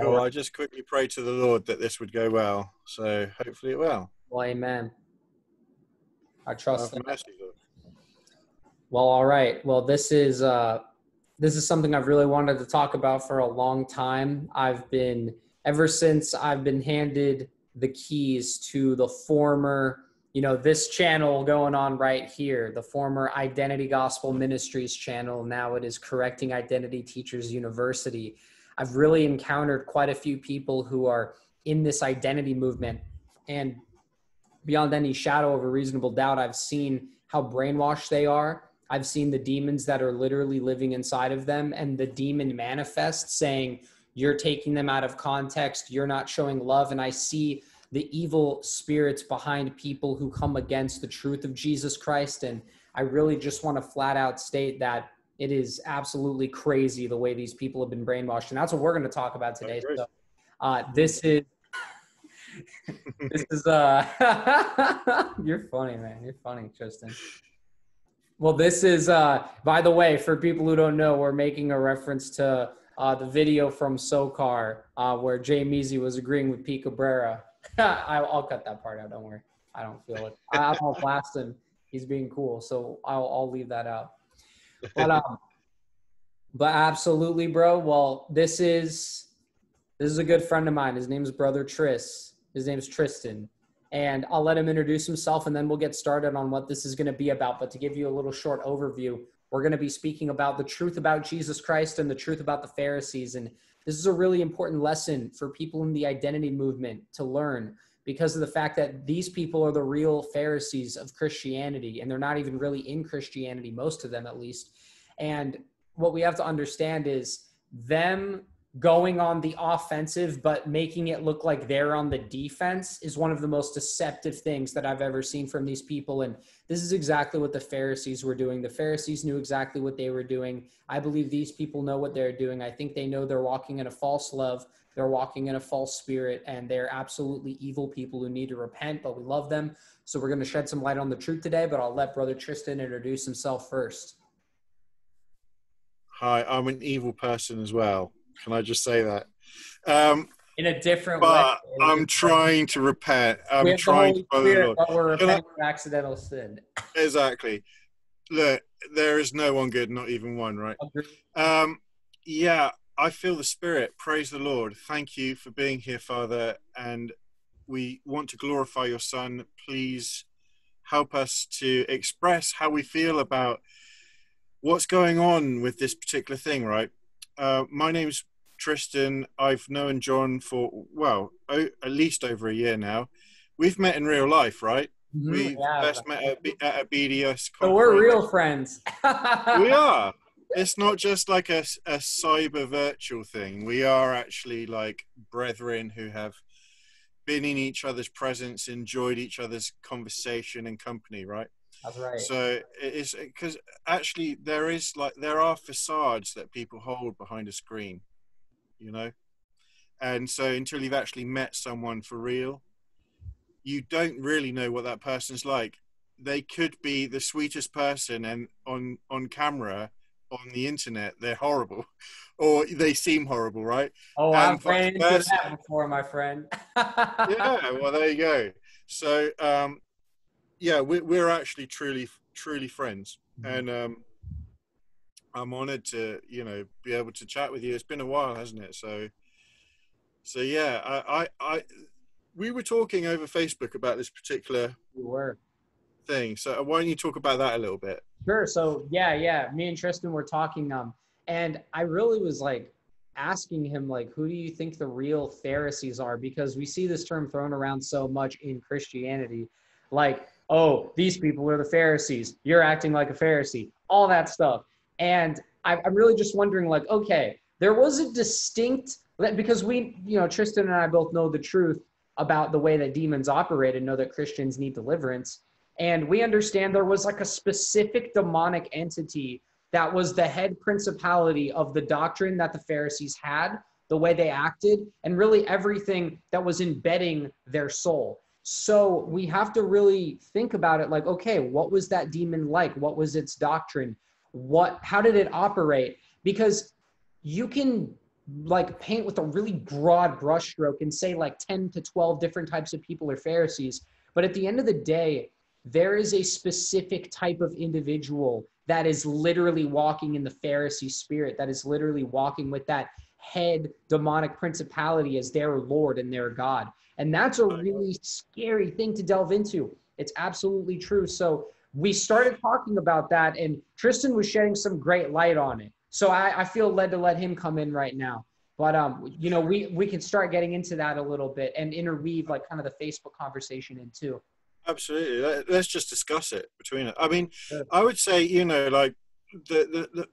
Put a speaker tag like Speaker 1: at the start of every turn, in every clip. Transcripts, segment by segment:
Speaker 1: Cool. I just quickly pray to the Lord that this would go well. So hopefully it will.
Speaker 2: Well, amen. I trust
Speaker 1: Have
Speaker 2: that.
Speaker 1: mercy, Lord.
Speaker 2: Well, all right. Well, this is uh, this is something I've really wanted to talk about for a long time. I've been ever since I've been handed the keys to the former, you know, this channel going on right here, the former Identity Gospel Ministries channel. Now it is Correcting Identity Teachers University. I've really encountered quite a few people who are in this identity movement, and beyond any shadow of a reasonable doubt, I've seen how brainwashed they are. I've seen the demons that are literally living inside of them, and the demon manifests saying, You're taking them out of context, you're not showing love. And I see the evil spirits behind people who come against the truth of Jesus Christ. And I really just want to flat out state that it is absolutely crazy the way these people have been brainwashed. And that's what we're going to talk about today. So, uh, this is. this is uh you're funny man. You're funny tristan. Well this is uh by the way for people who don't know we're making a reference to uh the video from sokar uh where jay measy was agreeing with pete cabrera. I, i'll cut that part out. Don't worry. I don't feel it. I don't blast him he's being cool. So i'll, I'll leave that out but um but absolutely bro. Well this is this is a good friend of mine. His name's brother tris. His name's tristan. And i'll let him introduce himself and then we'll get started on what this is going to be about. But to give you a little short overview we're going to be speaking about the truth about jesus christ and the truth about the pharisees. And this is a really important lesson for people in the identity movement to learn because of the fact that these people are the real pharisees of christianity and they're not even really in christianity most of them at least and what we have to understand is them going on the offensive but making it look like they're on the defense is one of the most deceptive things that I've ever seen from these people and this is exactly what the Pharisees were doing. The Pharisees knew exactly what they were doing. I believe these people know what they're doing. I think they know they're walking in a false love. They're walking in a false spirit and they're absolutely evil people who need to repent, but we love them. So we're going to shed some light on the truth today, but I'll let brother Tristan introduce himself first.
Speaker 1: Hi, I'm an evil person as well. Can I just say that? Um,
Speaker 2: In a different
Speaker 1: but
Speaker 2: way.
Speaker 1: I'm trying to repent. I'm trying to follow the Lord.
Speaker 2: but we're repenting for accidental sin.
Speaker 1: Exactly. Look, there is no one good, not even one, right? Um, yeah, I feel the Spirit. Praise the Lord. Thank you for being here, Father. And we want to glorify your Son. Please help us to express how we feel about what's going on with this particular thing, right? Uh, my name's Tristan. I've known John for, well, o- at least over a year now. We've met in real life, right?
Speaker 2: Mhm,
Speaker 1: We
Speaker 2: yeah.
Speaker 1: first met at, B- at a BDS.
Speaker 2: So we're real friends.
Speaker 1: we are. It's not just like a, a cyber virtual thing. We are actually like brethren who have been in each other's presence, enjoyed each other's conversation and company, right?
Speaker 2: That's right.
Speaker 1: So it's because actually there is like there are facades that people hold behind a screen, you know, and so until you've actually met someone for real, you don't really know what that person's like. They could be the sweetest person, and on on camera, on the internet, they're horrible, or they seem horrible, right?
Speaker 2: oh, I've
Speaker 1: and
Speaker 2: ran into that before, my friend.
Speaker 1: yeah well there you go. So um yeah we're, we're actually truly truly friends. And um i'm honored to you know be able to chat with you. It's been a while hasn't it? So so yeah i i, I we were talking over facebook about this particular
Speaker 2: You were.
Speaker 1: thing. So why don't you talk about that a little bit
Speaker 2: Sure. So yeah, yeah. Me and Tristan were talking, um, and I really was like asking him, like, who do you think the real Pharisees are? Because we see this term thrown around so much in Christianity, like, oh, these people are the Pharisees. You're acting like a Pharisee. All that stuff. And I, I'm really just wondering, like, okay, there was a distinct because we, you know, Tristan and I both know the truth about the way that demons operate and know that Christians need deliverance. And we understand there was like a specific demonic entity that was the head principality of the doctrine that the Pharisees had, the way they acted, and really everything that was embedding their soul. So we have to really think about it like, okay, what was that demon like? What was its doctrine? What how did it operate? Because you can like paint with a really broad brushstroke and say like 10 to 12 different types of people are Pharisees. But at the end of the day, there is a specific type of individual that is literally walking in the Pharisee spirit, that is literally walking with that head demonic principality as their Lord and their God. And that's a really scary thing to delve into. It's absolutely true. So we started talking about that, and Tristan was shedding some great light on it. So I, I feel led to let him come in right now. But um, you know, we we can start getting into that a little bit and interweave like kind of the Facebook conversation in too.
Speaker 1: Absolutely. Let's just discuss it between it. I mean, I would say you know, like the the, the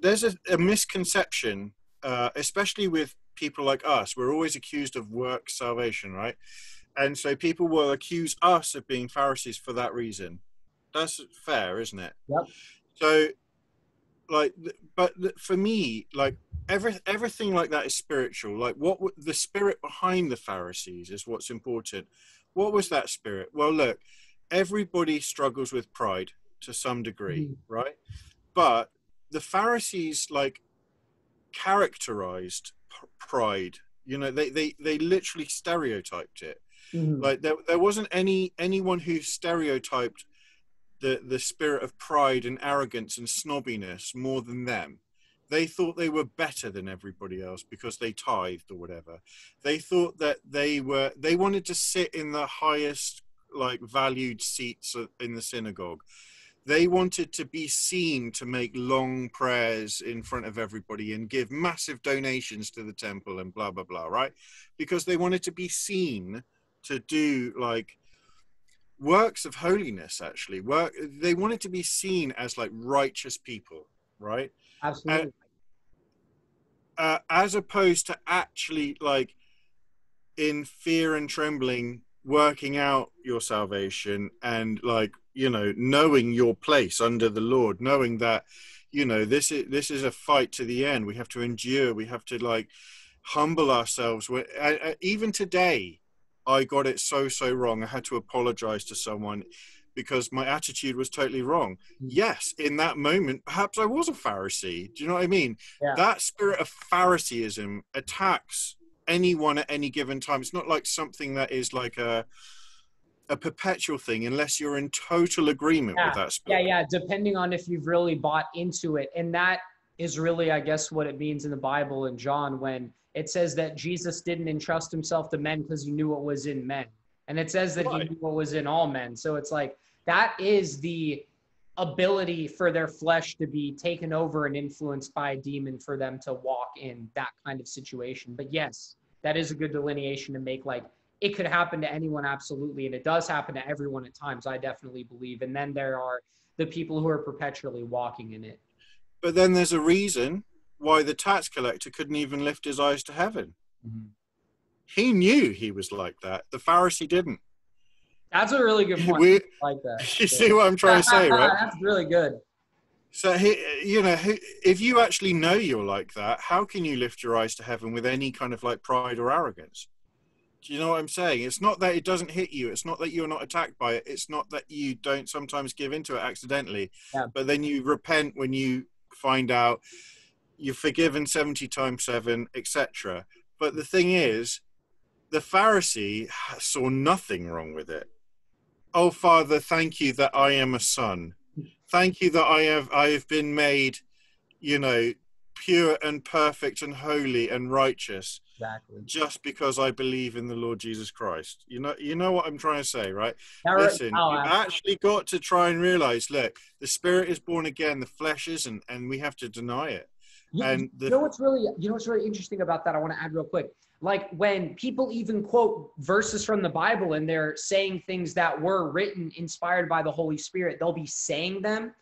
Speaker 1: there's a, a misconception, uh, especially with people like us. We're always accused of work salvation, right? And so people will accuse us of being Pharisees for that reason. That's fair, isn't it?
Speaker 2: Yep.
Speaker 1: So, like, but for me, like, every, everything like that is spiritual. Like, what the spirit behind the Pharisees is what's important. What was that spirit? Well, look, everybody struggles with pride to some degree, mm. right? But the Pharisees, like, characterized pride. You know, they, they, they literally stereotyped it. Mm-hmm. Like there, there wasn't any anyone who stereotyped the the spirit of pride and arrogance and snobbiness more than them. They thought they were better than everybody else because they tithed or whatever. They thought that they were they wanted to sit in the highest like valued seats in the synagogue. They wanted to be seen to make long prayers in front of everybody and give massive donations to the temple and blah blah blah, right? Because they wanted to be seen to do like works of holiness actually work they wanted to be seen as like righteous people right
Speaker 2: absolutely.
Speaker 1: Uh, as opposed to actually like in fear and trembling working out your salvation and like you know knowing your place under the lord knowing that you know this is this is a fight to the end. We have to endure. We have to like humble ourselves. Even today I got it so, so wrong. I had to apologize to someone because my attitude was totally wrong. Hmm. Yes, in that moment, perhaps I was a Pharisee. Do you know what I mean? Yeah. That spirit of Phariseeism attacks anyone at any given time. It's not like something that is like a a perpetual thing unless you're in total agreement
Speaker 2: yeah.
Speaker 1: with that spirit.
Speaker 2: Yeah, yeah, depending on if you've really bought into it. And that is really, I guess, what it means in the Bible in John when it says that Jesus didn't entrust himself to men because he knew what was in men. And it says that right. he knew what was in all men. So it's like that is the ability for their flesh to be taken over and influenced by a demon for them to walk in that kind of situation. But yes, that is a good delineation to make like it could happen to anyone absolutely and it does happen to everyone at times i definitely believe and then there are the people who are perpetually walking in it
Speaker 1: but then there's a reason why the tax collector couldn't even lift his eyes to heaven. Mm-hmm. He knew he was like that. The Pharisee didn't.
Speaker 2: That's a really good point. We, like that.
Speaker 1: You see what I'm trying to say, right?
Speaker 2: That's really good.
Speaker 1: So, he, you know, if you actually know you're like that, how can you lift your eyes to heaven with any kind of like pride or arrogance? Do you know what I'm saying? It's not that it doesn't hit you. It's not that you're not attacked by it. It's not that you don't sometimes give into it accidentally. Yeah. But then you repent when you find out you're forgiven 70 times 7 etc but the thing is the pharisee saw nothing wrong with it oh father thank you that i am a son. Thank you that i have i have been made you know pure and perfect and holy and righteous
Speaker 2: exactly.
Speaker 1: just because i believe in the lord jesus christ. You know you know what i'm trying to say right? Listen oh, you actually got to try and realize look the spirit is born again the flesh isn't and we have to deny it. And
Speaker 2: the, you know what's really you know what's really interesting about that? I want to add real quick. Like when people even quote verses from the Bible and they're saying things that were written inspired by the Holy Spirit, they'll be saying them,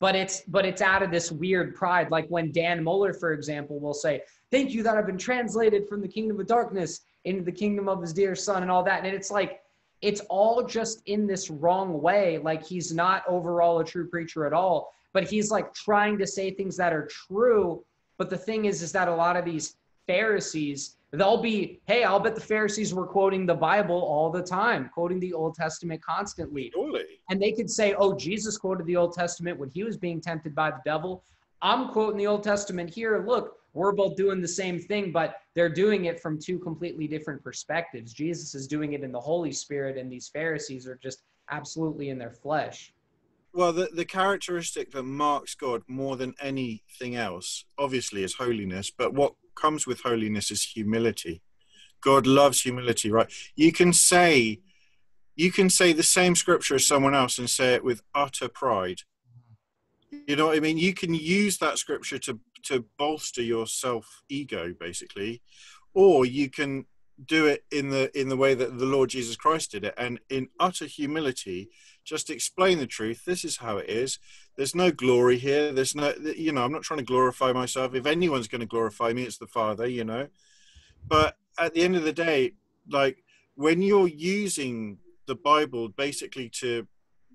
Speaker 2: but it's but it's out of this weird pride. Like when Dan Mohler, for example, will say, "Thank you that I've been translated from the kingdom of darkness into the kingdom of His dear Son," and all that. And it's like it's all just in this wrong way. Like he's not overall a true preacher at all, but he's like trying to say things that are true but the thing is, is that a lot of these Pharisees, they'll be, hey, I'll bet the Pharisees were quoting the Bible all the time, quoting the Old Testament constantly.
Speaker 1: Surely.
Speaker 2: And they could say, oh, Jesus quoted the Old Testament when he was being tempted by the devil. I'm quoting the Old Testament here. Look, we're both doing the same thing, but they're doing it from two completely different perspectives. Jesus is doing it in the Holy Spirit, and these Pharisees are just absolutely in their flesh.
Speaker 1: Well, the, the characteristic that marks God more than anything else, obviously, is holiness. But what comes with holiness is humility. God loves humility, right? You can say, you can say the same scripture as someone else and say it with utter pride. You know what I mean? You can use that scripture to to bolster your self ego, basically, or you can do it in the in the way that the Lord Jesus Christ did it, and in utter humility, just explain the truth. This is how it is. There's no glory here. There's no, you know, I'm not trying to glorify myself. If anyone's going to glorify me, it's the Father, you know. But at the end of the day, like when you're using the Bible basically to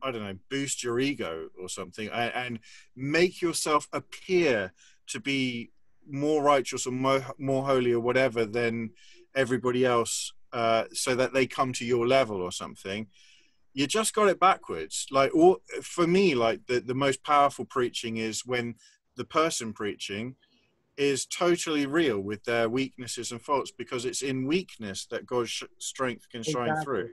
Speaker 1: I don't know, boost your ego or something and, and make yourself appear to be more righteous or more, more holy or whatever than everybody else uh, so that they come to your level or something you just got it backwards like all, for me like the, the most powerful preaching is when the person preaching is totally real with their weaknesses and faults because it's in weakness that god's strength can shine exactly. through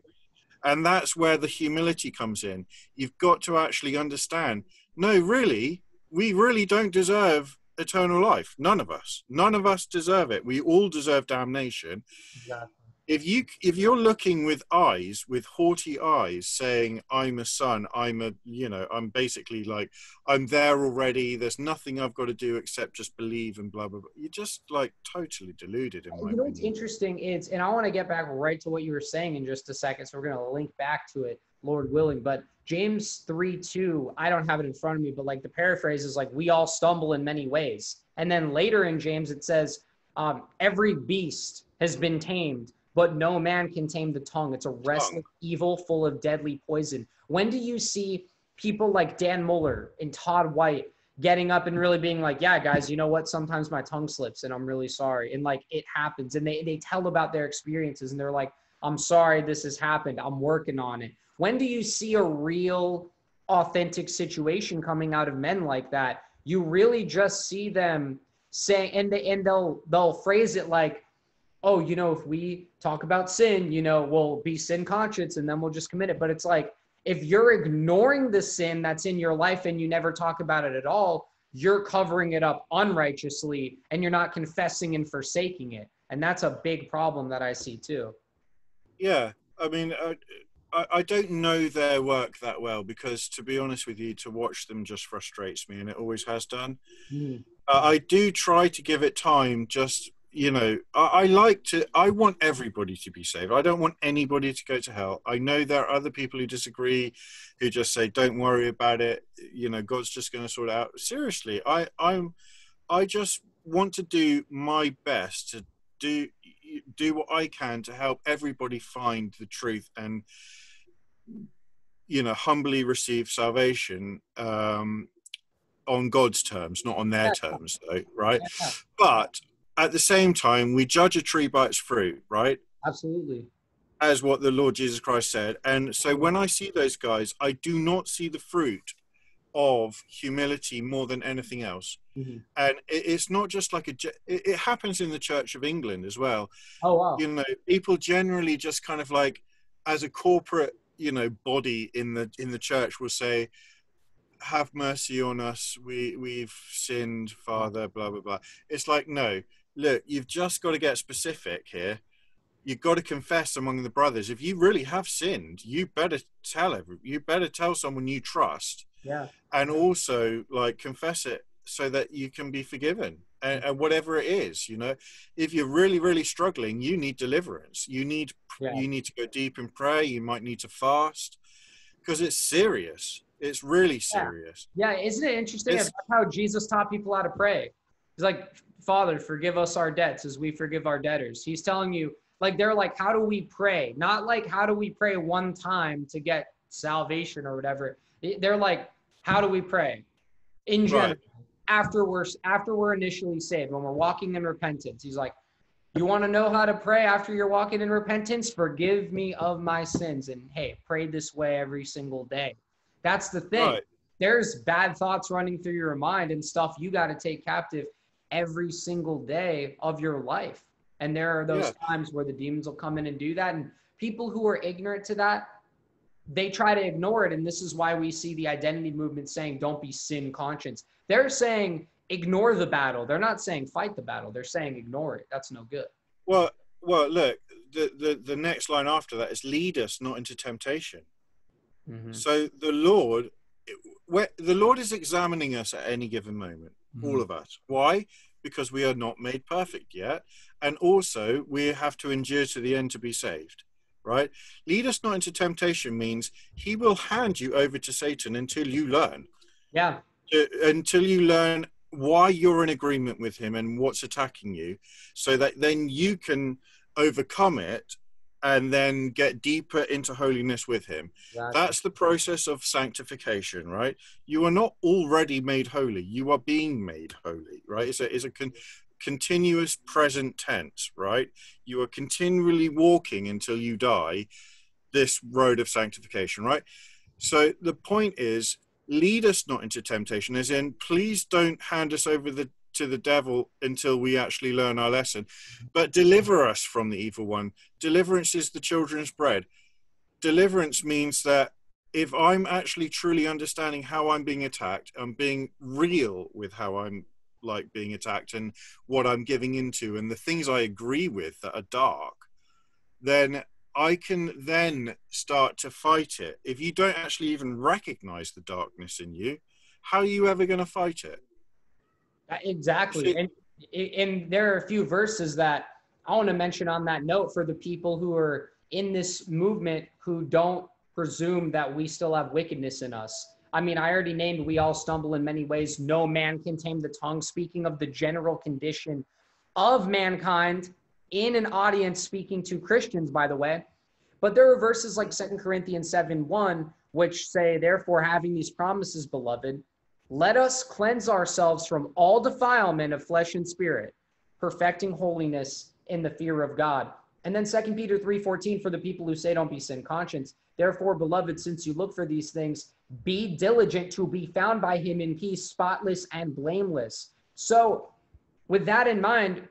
Speaker 1: and that's where the humility comes in you've got to actually understand no really we really don't deserve eternal life. None of us. None of us deserve it. We all deserve damnation. Exactly. If you if you're looking with eyes, with haughty eyes, saying, "I'm a son," I'm a you know, I'm basically like, I'm there already. There's nothing I've got to do except just believe and blah blah blah. You're just like totally deluded. In my
Speaker 2: you know what's interesting is, and I want to get back right to what you were saying in just a second. So we're gonna link back to it, Lord willing. But James 3 2, I don't have it in front of me, but like the paraphrase is like, we all stumble in many ways. And then later in James, it says, um, every beast has been tamed, but no man can tame the tongue. It's a restless evil full of deadly poison. When do you see people like Dan Mohler and Todd White getting up and really being like, yeah, guys, you know what? Sometimes my tongue slips and I'm really sorry. And like it happens. And they, they tell about their experiences and they're like, I'm sorry this has happened. I'm working on it. When do you see a real authentic situation coming out of men like that? You really just see them say and they and they'll they'll phrase it like, oh, you know, if we talk about sin, you know, we'll be sin conscious and then we'll just commit it. But it's like if you're ignoring the sin that's in your life and you never talk about it at all, you're covering it up unrighteously and you're not confessing and forsaking it. And that's a big problem that I see too.
Speaker 1: Yeah. I mean, uh, I, I don't know their work that well because, to be honest with you, to watch them just frustrates me, and it always has done. Mm. Uh, I do try to give it time. Just you know, I, I, like to. I want everybody to be saved. I don't want anybody to go to hell. I know there are other people who disagree, who just say, "Don't worry about it." You know, God's just going to sort it out. Seriously, I I'm I just want to do my best to do do what I can to help everybody find the truth and you know humbly receive salvation um, on God's terms, not on their terms, though, right? But at the same time, we judge a tree by its fruit, right?
Speaker 2: Absolutely.
Speaker 1: As what the Lord Jesus Christ said. And so when I see those guys, I do not see the fruit of humility more than anything else. Mm-hmm. And it's not just like a, it happens in the Church of England as well.
Speaker 2: Oh, wow.
Speaker 1: You know, people generally just kind of like, as a corporate you know body in the in the church will say have mercy on us we we've sinned father blah blah blah it's like no look you've just got to get specific here. You've got to confess among the brothers if you really have sinned you better tell every you better tell someone you trust.
Speaker 2: Yeah.
Speaker 1: And also like confess it so that you can be forgiven and, mm. and, whatever it is you know? If you're really really struggling you need deliverance. You need yeah. you need to go deep in prayer. You might need to fast. Because it's serious. It's really serious.
Speaker 2: Yeah, yeah isn't it interesting how jesus taught people how to pray? He's like father forgive us our debts as we forgive our debtors he's telling you like they're like how do we pray not like how do we pray one time to get salvation or whatever they're like how do we pray in general right after we're after we're initially saved, when we're walking in repentance. He's like, you want to know how to pray after you're walking in repentance? Forgive me of my sins. And hey, pray this way every single day. That's the thing. Right. There's bad thoughts running through your mind and stuff you got to take captive. Every single day of your life. And there are those
Speaker 1: Yeah.
Speaker 2: times where the demons will come in and do that. And people who are ignorant to that, they try to ignore it. And this is why we see the identity movement saying, don't be sin conscious. They're saying, ignore the battle. They're not saying fight the battle. They're saying ignore it. That's no good.
Speaker 1: Well, well, look, the, the, the next line after that is lead us not into temptation.
Speaker 2: Mhm.
Speaker 1: So the Lord, where, the Lord is examining us at any given moment, all hmm. of us. Why? Because we are not made perfect yet, and also we have to endure to the end to be saved. Right? Lead us not into temptation means He will hand you over to Satan until you learn,
Speaker 2: Yeah.
Speaker 1: until you learn why you're in agreement with Him and what's attacking you, so that then you can overcome it and then get deeper into holiness with Him.
Speaker 2: Exactly.
Speaker 1: that's the process of sanctification right? You are not already made holy. You are being made holy right? It's a, it's a con- continuous present tense right? You are continually walking until you die this road of sanctification right? So the point is lead us not into temptation as in please don't hand us over the to the devil until we actually learn our lesson but deliver us from the evil one deliverance is the children's bread deliverance means that if I'm actually truly understanding how I'm being attacked, I'm being real with how I'm like being attacked and what I'm giving into and the things I agree with that are dark, then I can then start to fight it. If you don't actually even recognize the darkness in you, how are you ever going to fight it?
Speaker 2: Exactly. And and there are a few verses that I want to mention on that note for the people who are in this movement who don't presume that we still have wickedness in us. I mean, I already named we all stumble in many ways. No man can tame the tongue. Speaking of the general condition of mankind in an audience speaking to Christians, by the way. But there are verses like Second Corinthians 7 1, which say, Therefore, having these promises, beloved, let us cleanse ourselves from all defilement of flesh and spirit, perfecting holiness in the fear of God. And then 2 Peter 3:14 for the people who say don't be sin conscious. Therefore, beloved, since you look for these things, be diligent to be found by him in peace, spotless and blameless. So, with that in mind,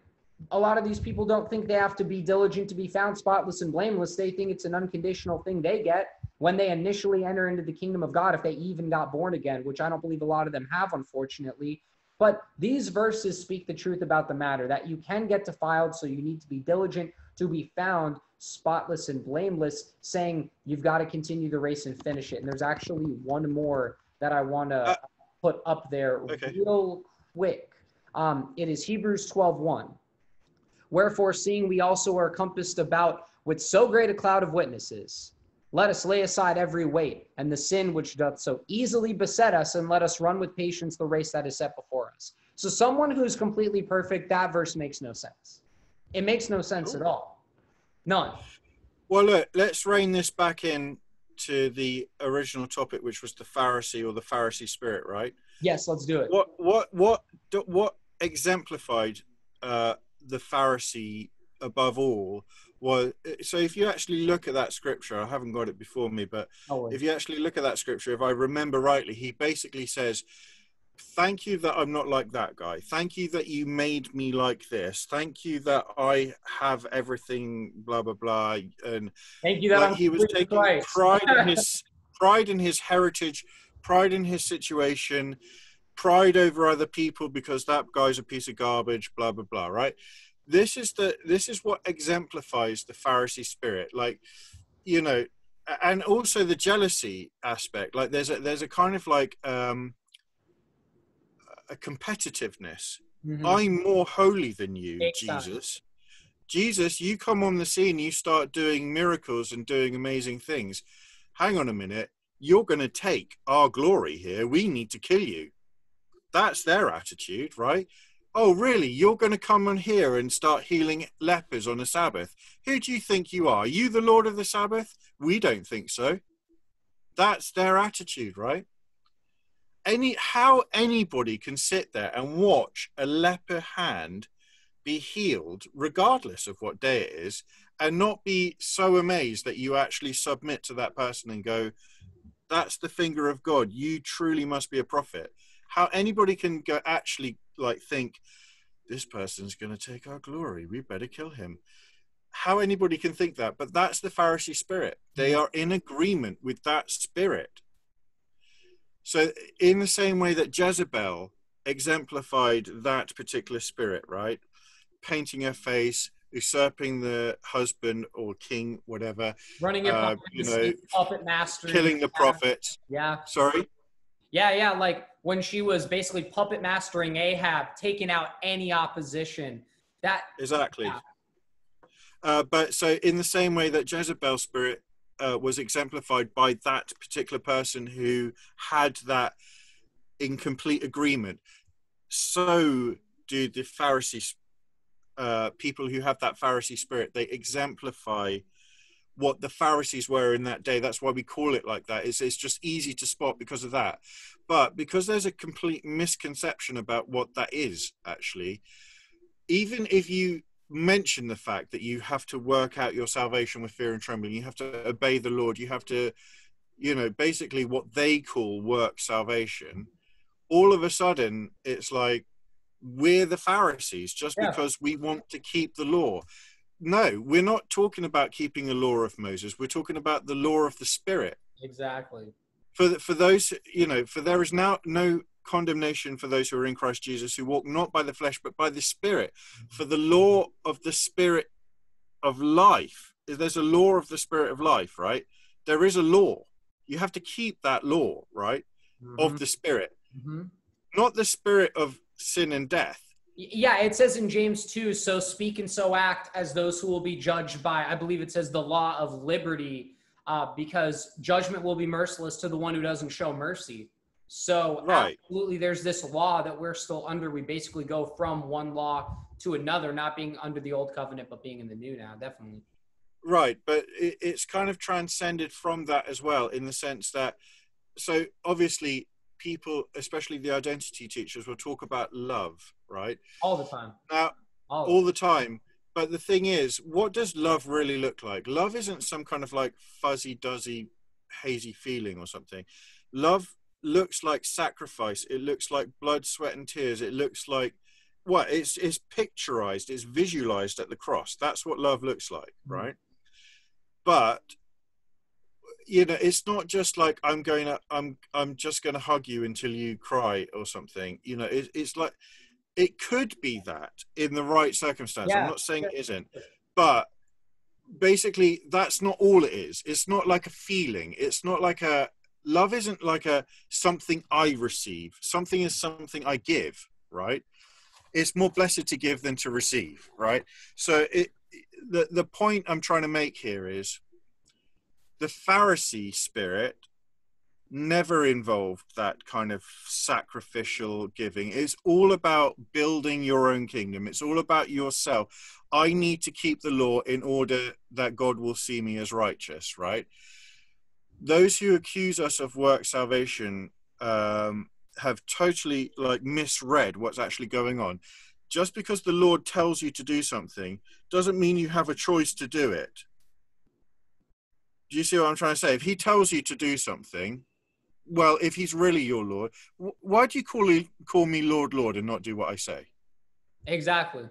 Speaker 2: a lot of these people don't think they have to be diligent to be found spotless and blameless. They think it's an unconditional thing they get when they initially enter into the kingdom of God, if they even got born again, which I don't believe a lot of them have, unfortunately. But these verses speak the truth about the matter that you can get defiled, so you need to be diligent to be found spotless and blameless, saying you've got to continue the race and finish it. And there's actually one more that I want to
Speaker 1: Uh,
Speaker 2: put up there
Speaker 1: okay.
Speaker 2: real quick. Um, it is Hebrews 12 1. Wherefore, seeing we also are compassed about with so great a cloud of witnesses, let us lay aside every weight and the sin which doth so easily beset us, and let us run with patience the race that is set before us. So, someone who's completely perfect, that verse makes no sense. It makes no sense at all. None.
Speaker 1: Well, look, let's rein this back in to the original topic, which was the Pharisee or the Pharisee spirit, right?
Speaker 2: Yes, let's do it.
Speaker 1: What what what what exemplified uh, the Pharisee above all was uh, so. If you actually look at that scripture, I haven't got it before me, but if you actually look at that scripture, if I remember rightly, he basically says, Thank you that I'm not like that guy. Thank you that you made me like this. Thank you that I have everything, blah, blah, blah. And
Speaker 2: Thank you that
Speaker 1: like he was taking
Speaker 2: Christ.
Speaker 1: pride in his pride in his heritage, pride in his situation, pride over other people because that guy's a piece of garbage, blah blah blah. Right? This is the this is what exemplifies the Pharisee spirit. Like, you know, and also the jealousy aspect. Like, there's a there's a kind of like um a competitiveness
Speaker 2: Mhm.
Speaker 1: I'm more holy than you,
Speaker 2: time.
Speaker 1: Jesus. Jesus, you come on the scene, you start doing miracles and doing amazing things. Hang on a minute. You're going to take our glory here. We need to kill you. That's their attitude, right? Oh, really? You're going to come on here and start healing lepers on a Sabbath? Who do you think you are? Are you the Lord of the Sabbath? We don't think so. That's their attitude, right? any how anybody can sit there and watch a leper hand be healed regardless of what day it is and not be so amazed that you actually submit to that person and go that's the finger of god you truly must be a prophet how anybody can go actually like think this person's going to take our glory. We better kill him. How anybody can think that, but that's the Pharisee spirit. They are in agreement with that spirit. So, in the same way that Jezebel exemplified that particular spirit, right? Painting her face, usurping the husband or king, whatever.
Speaker 2: Running
Speaker 1: uh, you know,
Speaker 2: puppet master,
Speaker 1: killing the prophets.
Speaker 2: Yeah.
Speaker 1: Sorry.
Speaker 2: Yeah, yeah. Like when she was basically puppet mastering Ahab, taking out any opposition. That
Speaker 1: exactly.
Speaker 2: Yeah.
Speaker 1: Uh, but so, in the same way that Jezebel spirit uh, was exemplified by that particular person who had that incomplete agreement, so do the Pharisees, uh, people who have that Pharisee spirit. They exemplify what the Pharisees were in that day. That's why we call it like that. It's, it's just easy to spot because of that. But because there's a complete misconception about what that is, actually, even if you mention the fact that you have to work out your salvation with fear and trembling, you have to obey the Lord, you have to, you know, basically what they call work salvation, all of a sudden it's like, we're the Pharisees just yeah. because we want to keep the law no, we're not talking about keeping the law of Moses. We're talking about the law of the Spirit.
Speaker 2: Exactly.
Speaker 1: For for those, you know, for there is now no condemnation for those who are in Christ Jesus who walk not by the flesh but by the Spirit. For the law of the Spirit of life, there's a law of the Spirit of life, right? There is a law. You have to keep that law, right, mm-hmm. of the Spirit, mm-hmm. not the Spirit of sin and death
Speaker 2: yeah, it says in James 2, so speak and so act as those who will be judged by, I believe it says the law of liberty, uh, because judgment will be merciless to the one who doesn't show mercy. So, right. absolutely, there's this law that we're still under. We basically go from one law to another, not being under the old covenant, but being in the new now, definitely.
Speaker 1: Right. But it's kind of transcended from that as well, in the sense that, so obviously, people, especially the identity teachers, will talk about love, right?
Speaker 2: All the time.
Speaker 1: Now, all, all the time. But the thing is, what does love really look like? Love isn't some kind of like fuzzy, duzzy, hazy feeling or something. Love looks like sacrifice. It looks like blood, sweat, and tears. It looks like what? It's it's picturized. It's visualized at the cross. That's what love looks like, mm-hmm. right? But you know it's not just like i'm going to i'm i'm just going to hug you until you cry or something you know it, it's like it could be that in the right circumstance. Yeah. i'm not saying it isn't but basically that's not all it is. It's not like a feeling. It's not like a love isn't like a something i receive. Something is something i give right? It's more blessed to give than to receive right? So it the the point i'm trying to make here is the Pharisee spirit never involved that kind of sacrificial giving. It's all about building your own kingdom. It's all about yourself. I need to keep the law in order that God will see me as righteous, right? Those who accuse us of work salvation um, have totally like misread what's actually going on. Just because the Lord tells you to do something doesn't mean you have a choice to do it do you see what I'm trying to say? If he tells you to do something, well, if he's really your Lord, why do you call, he, call me Lord, Lord, and not do what I say?
Speaker 2: Exactly.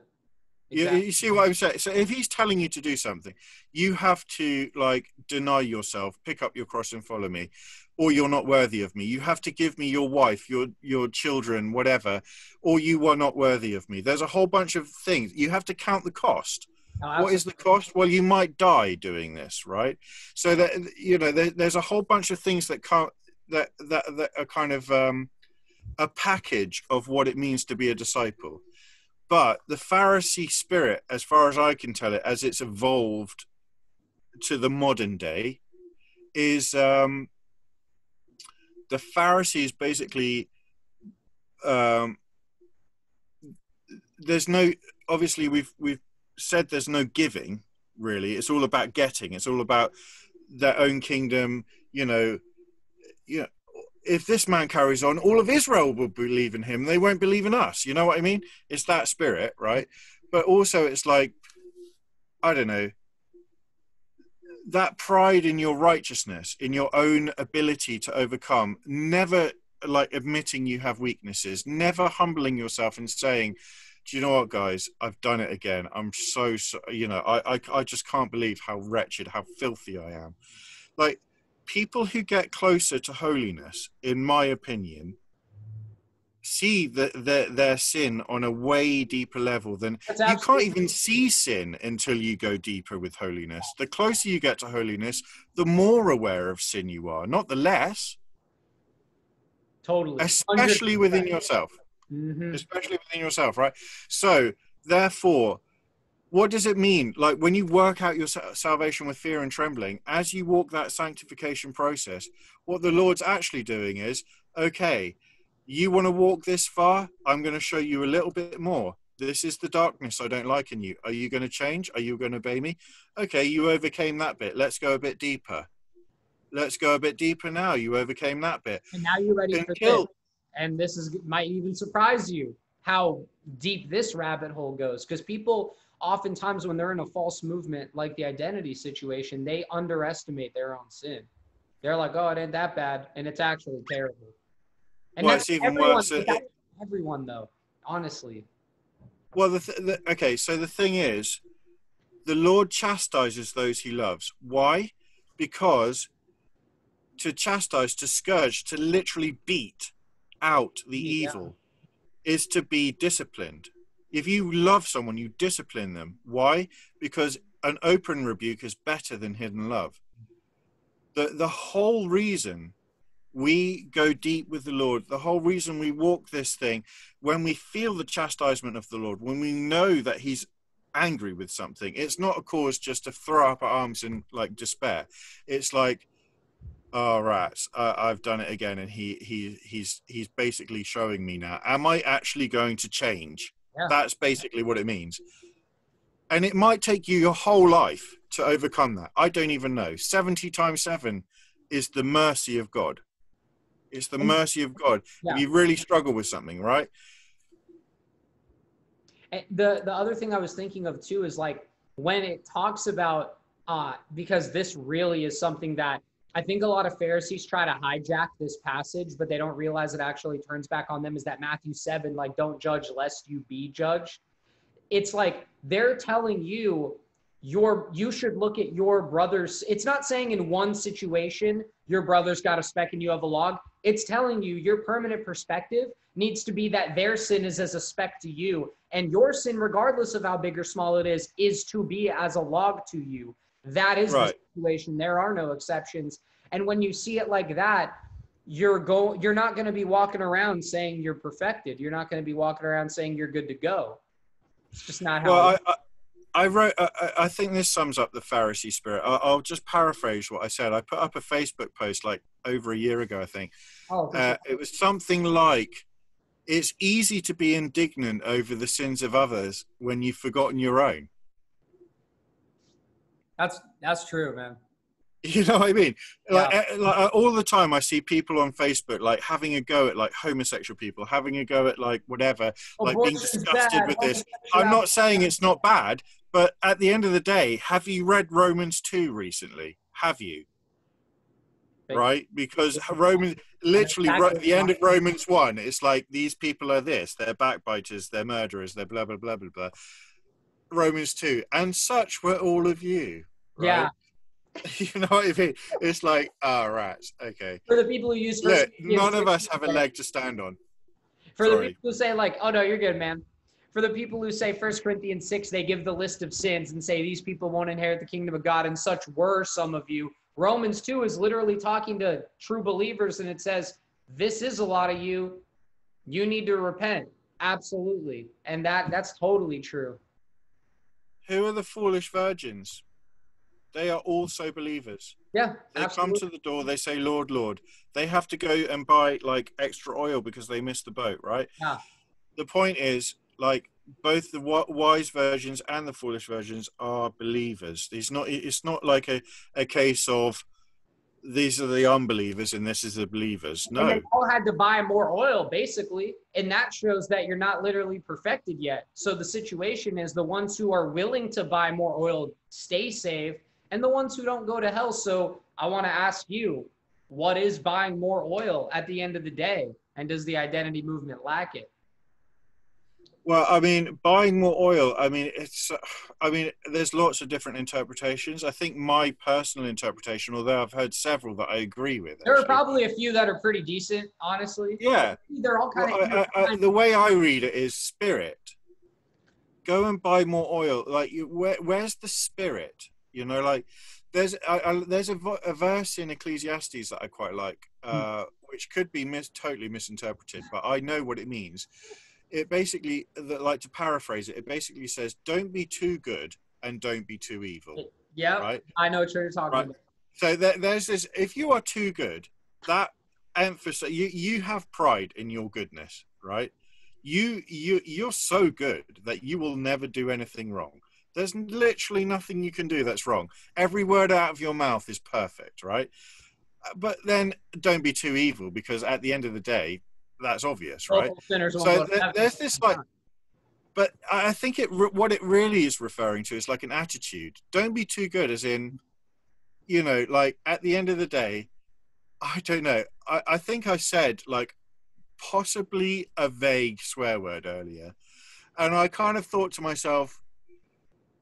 Speaker 1: exactly. You, you see what I'm saying? So if he's telling you to do something, you have to like deny yourself, pick up your cross and follow me, or you're not worthy of me. You have to give me your wife, your your children, whatever, or you are not worthy of me. There's a whole bunch of things. You have to count the cost what is the cost? Well, you might die doing this, right? So that you know, there, there's a whole bunch of things that can't that that that are kind of um, a package of what it means to be a disciple. But the Pharisee spirit, as far as I can tell it, as it's evolved to the modern day, is um, the Pharisees basically. Um, there's no obviously we've we've said there's no giving really it's all about getting it's all about their own kingdom you know you know if this man carries on all of israel will believe in him they won't believe in us you know what i mean it's that spirit right but also it's like i don't know that pride in your righteousness in your own ability to overcome never like admitting you have weaknesses never humbling yourself and saying do you know what, guys? I've done it again. I'm so, so you know, I, I, I just can't believe how wretched, how filthy I am. Like, people who get closer to holiness, in my opinion, see the, the, their sin on a way deeper level than you can't even see sin until you go deeper with holiness. The closer you get to holiness, the more aware of sin you are, not the less.
Speaker 2: Totally.
Speaker 1: Especially 100%. within yourself. Mm-hmm. Especially within yourself, right? So, therefore, what does it mean? Like when you work out your salvation with fear and trembling, as you walk that sanctification process, what the Lord's actually doing is okay, you want to walk this far? I'm going to show you a little bit more. This is the darkness I don't like in you. Are you going to change? Are you going to obey me? Okay, you overcame that bit. Let's go a bit deeper. Let's go a bit deeper now. You overcame that bit.
Speaker 2: And now you're ready and for kill. this. And this is might even surprise you how deep this rabbit hole goes. Because people oftentimes when they're in a false movement like the identity situation, they underestimate their own sin. They're like, oh, it ain't that bad. And it's actually terrible. And well, that's even everyone, worse. That's everyone, though, honestly.
Speaker 1: Well, the, th- the okay. So the thing is, the Lord chastises those He loves. Why? Because to chastise, to scourge, to literally beat out the yeah. evil, is to be disciplined. If you love someone, you discipline them. Why? Because an open rebuke is better than hidden love. The the whole reason we go deep with the Lord. The whole reason we walk this thing, when we feel the chastisement of the Lord, when we know that He's angry with something, it's not a cause just to throw up our arms in like despair. It's like, oh rats, uh, I've done it again, and he he he's he's basically showing me now. Am I actually going to change? Yeah. That's basically what it means. And it might take you your whole life to overcome that. I don't even know. 70 times 7 is the mercy of God. It's the mercy of God. Yeah. You really struggle with something, right?
Speaker 2: The the other thing I was thinking of too is like when it talks about uh because this really is something that I think a lot of Pharisees try to hijack this passage, but they don't realize it actually turns back on them. Is that Matthew 7, like, don't judge lest you be judged? It's like they're telling you your you should look at your brother's it's not saying in one situation your brother's got a speck and you have a log it's telling you your permanent perspective needs to be that their sin is as a speck to you and your sin regardless of how big or small it is is to be as a log to you that is right. the situation there are no exceptions and when you see it like that you're go you're not going to be walking around saying you're perfected you're not going to be walking around saying you're good to go it's just not how
Speaker 1: well, I, I, I wrote. I, I, think this sums up the Pharisee spirit. I'll, I'll, just paraphrase what I said. I put up a Facebook post like over a year ago. I think oh, uh, it was something like, "It's easy to be indignant over the sins of others when you've forgotten your own."
Speaker 2: That's that's true, man.
Speaker 1: You know what I mean? Yeah. Eh, like, all the time, I see people on Facebook like having a go at like homosexual people, having a go at like whatever, oh, like being disgusted with this. I'm not saying it's not bad, but at the end of the day, have you read Romans 2 recently? Have you? Right? Because Romans, literally, at the end of Romans 1, it's like these people are this, they're backbiters, they're murderers, they're blah, blah, blah, blah, blah. Romans 2, and such were all of you. Right? Yeah. you know what I mean? It's like, ah, oh, rats. Okay.
Speaker 2: For the people who use
Speaker 1: Look, none of us have a leg to stand on.
Speaker 2: For Sorry. the people who say, like, oh no, you're good, man for the people who say First Corinthians 6, they give the list of sins and say these people won't inherit the kingdom of God, and such were some of you. Romans 2 is literally talking to true believers, and it says, This is a lot of you. You need to repent. Absolutely. And that that's totally true.
Speaker 1: Who are the foolish virgins? They are also believers.
Speaker 2: Yeah.
Speaker 1: They absolutely. come to the door, they say, Lord, Lord. They have to go and buy like extra oil because they missed the boat, right?
Speaker 2: Yeah.
Speaker 1: The point is, like both the wise versions and the foolish versions are believers. It's not. It's not like a, a case of these are the unbelievers and this is the believers. No, and they
Speaker 2: all had to buy more oil, basically, and that shows that you're not literally perfected yet. So the situation is the ones who are willing to buy more oil stay safe, and the ones who don't go to hell. So I want to ask you, what is buying more oil at the end of the day, and does the identity movement lack it?
Speaker 1: Well, I mean, buying more oil. I mean, it's. I mean, there's lots of different interpretations. I think my personal interpretation, although I've heard several that I agree with.
Speaker 2: There are probably a few that are pretty decent, honestly.
Speaker 1: Yeah.
Speaker 2: They're all kind
Speaker 1: Well,
Speaker 2: of.
Speaker 1: I, I, I, the way I read it is spirit. Go and buy more oil. Like, you, where, where's the spirit? You know, like there's there's a, a verse in Ecclesiastes that I quite like, uh, which could be mis- totally misinterpreted, but I know what it means. It basically, like to paraphrase it, it basically says, "Don't be too good and don't be too evil."
Speaker 2: yeah,
Speaker 1: Right.
Speaker 2: I know what you're talking
Speaker 1: Right.
Speaker 2: about.
Speaker 1: So there, there's this. If you are too good, that emphasis you you have pride in your goodness, right? You you you're so good that you will never do anything wrong. There's literally nothing you can do that's wrong. Every word out of your mouth is perfect, right? Uh, But then don't be too evil because at the end of the day, that's obvious, right?
Speaker 2: Local sinners won't
Speaker 1: So there- there's this like, but I I think it what it really is referring to is like an attitude. Don't be too good, as in, you know, like at the end of the day, I don't know. I, I think I said like possibly a vague swear word earlier, and I kind of thought to myself,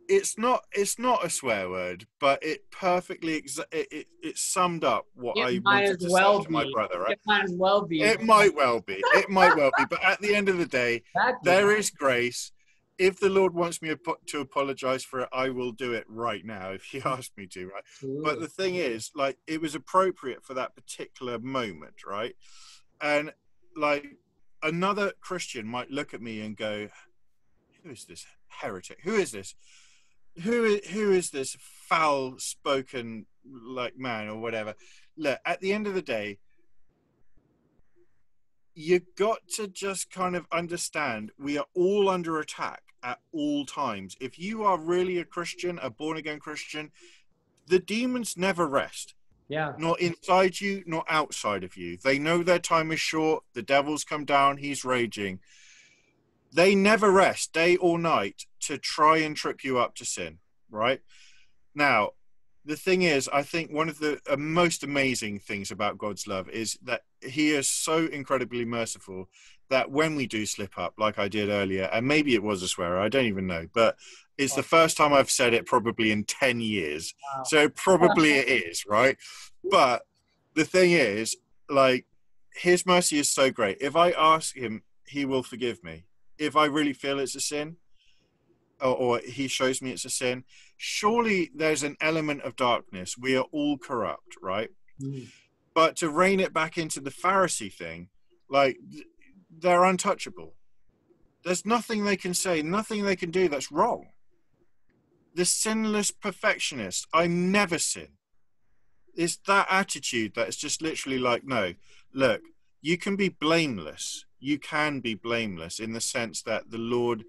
Speaker 1: it's not it's not a swear word, but it perfectly exa- it, it, it summed up what
Speaker 2: It
Speaker 1: I wanted to
Speaker 2: well
Speaker 1: say to my brother. Right?
Speaker 2: It might well be.
Speaker 1: It might well be. It might well be. But at the end of the day,
Speaker 2: Exactly.
Speaker 1: there is grace. If the Lord wants me to apologize for it, I will do it right now if He asks me to, right? But the thing is, like, it was appropriate for that particular moment, right? And like, another Christian might look at me and go, "Who is this heretic? Who is this? Who is who is this foul-spoken like man or whatever?" Look, at the end of the day, you got to just kind of understand we are all under attack at all times. If you are really a Christian, a born again Christian, the demons never rest,
Speaker 2: yeah.
Speaker 1: not inside you, not outside of you. They know their time is short. The devil's come down, he's raging. They never rest day or night to try and trip you up to sin, right? Now, the thing is, I think one of the uh, most amazing things about God's love is that He is so incredibly merciful that when we do slip up, like I did earlier, and maybe it was a swear, I don't even know, but it's the first time I've said it probably in 10 years.
Speaker 2: Wow.
Speaker 1: So probably it is, right? But the thing is, like, His mercy is so great. If I ask Him, He will forgive me. If I really feel it's a sin, or, or He shows me it's a sin, surely there's an element of darkness. We are all corrupt, right?
Speaker 2: Mhm.
Speaker 1: But to rein it back into the Pharisee thing, like they're untouchable. There's nothing they can say, nothing they can do that's wrong. The sinless perfectionist, I never sin. It's that attitude that is just literally like, no, look, you can be blameless. You can be blameless in the sense that the Lord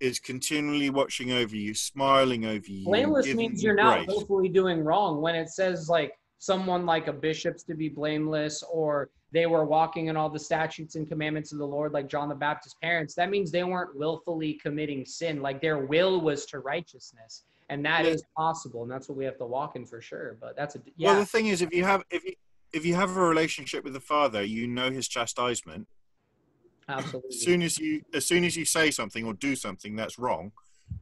Speaker 1: is continually watching over you, smiling over you.
Speaker 2: Blameless means
Speaker 1: you
Speaker 2: you're not willfully doing wrong. When it says like someone like a bishop's to be blameless or they were walking in all the statutes and commandments of the Lord, like John the Baptist's parents, that means they weren't willfully committing sin. Like their will was to righteousness. And that is
Speaker 1: Yeah.
Speaker 2: possible. And that's what we have to walk in for sure. But that's a,
Speaker 1: Well, the thing is, if you have if you if you have a relationship with the Father, you know His chastisement.
Speaker 2: Absolutely.
Speaker 1: As soon as you as soon as you say something or do something that's wrong,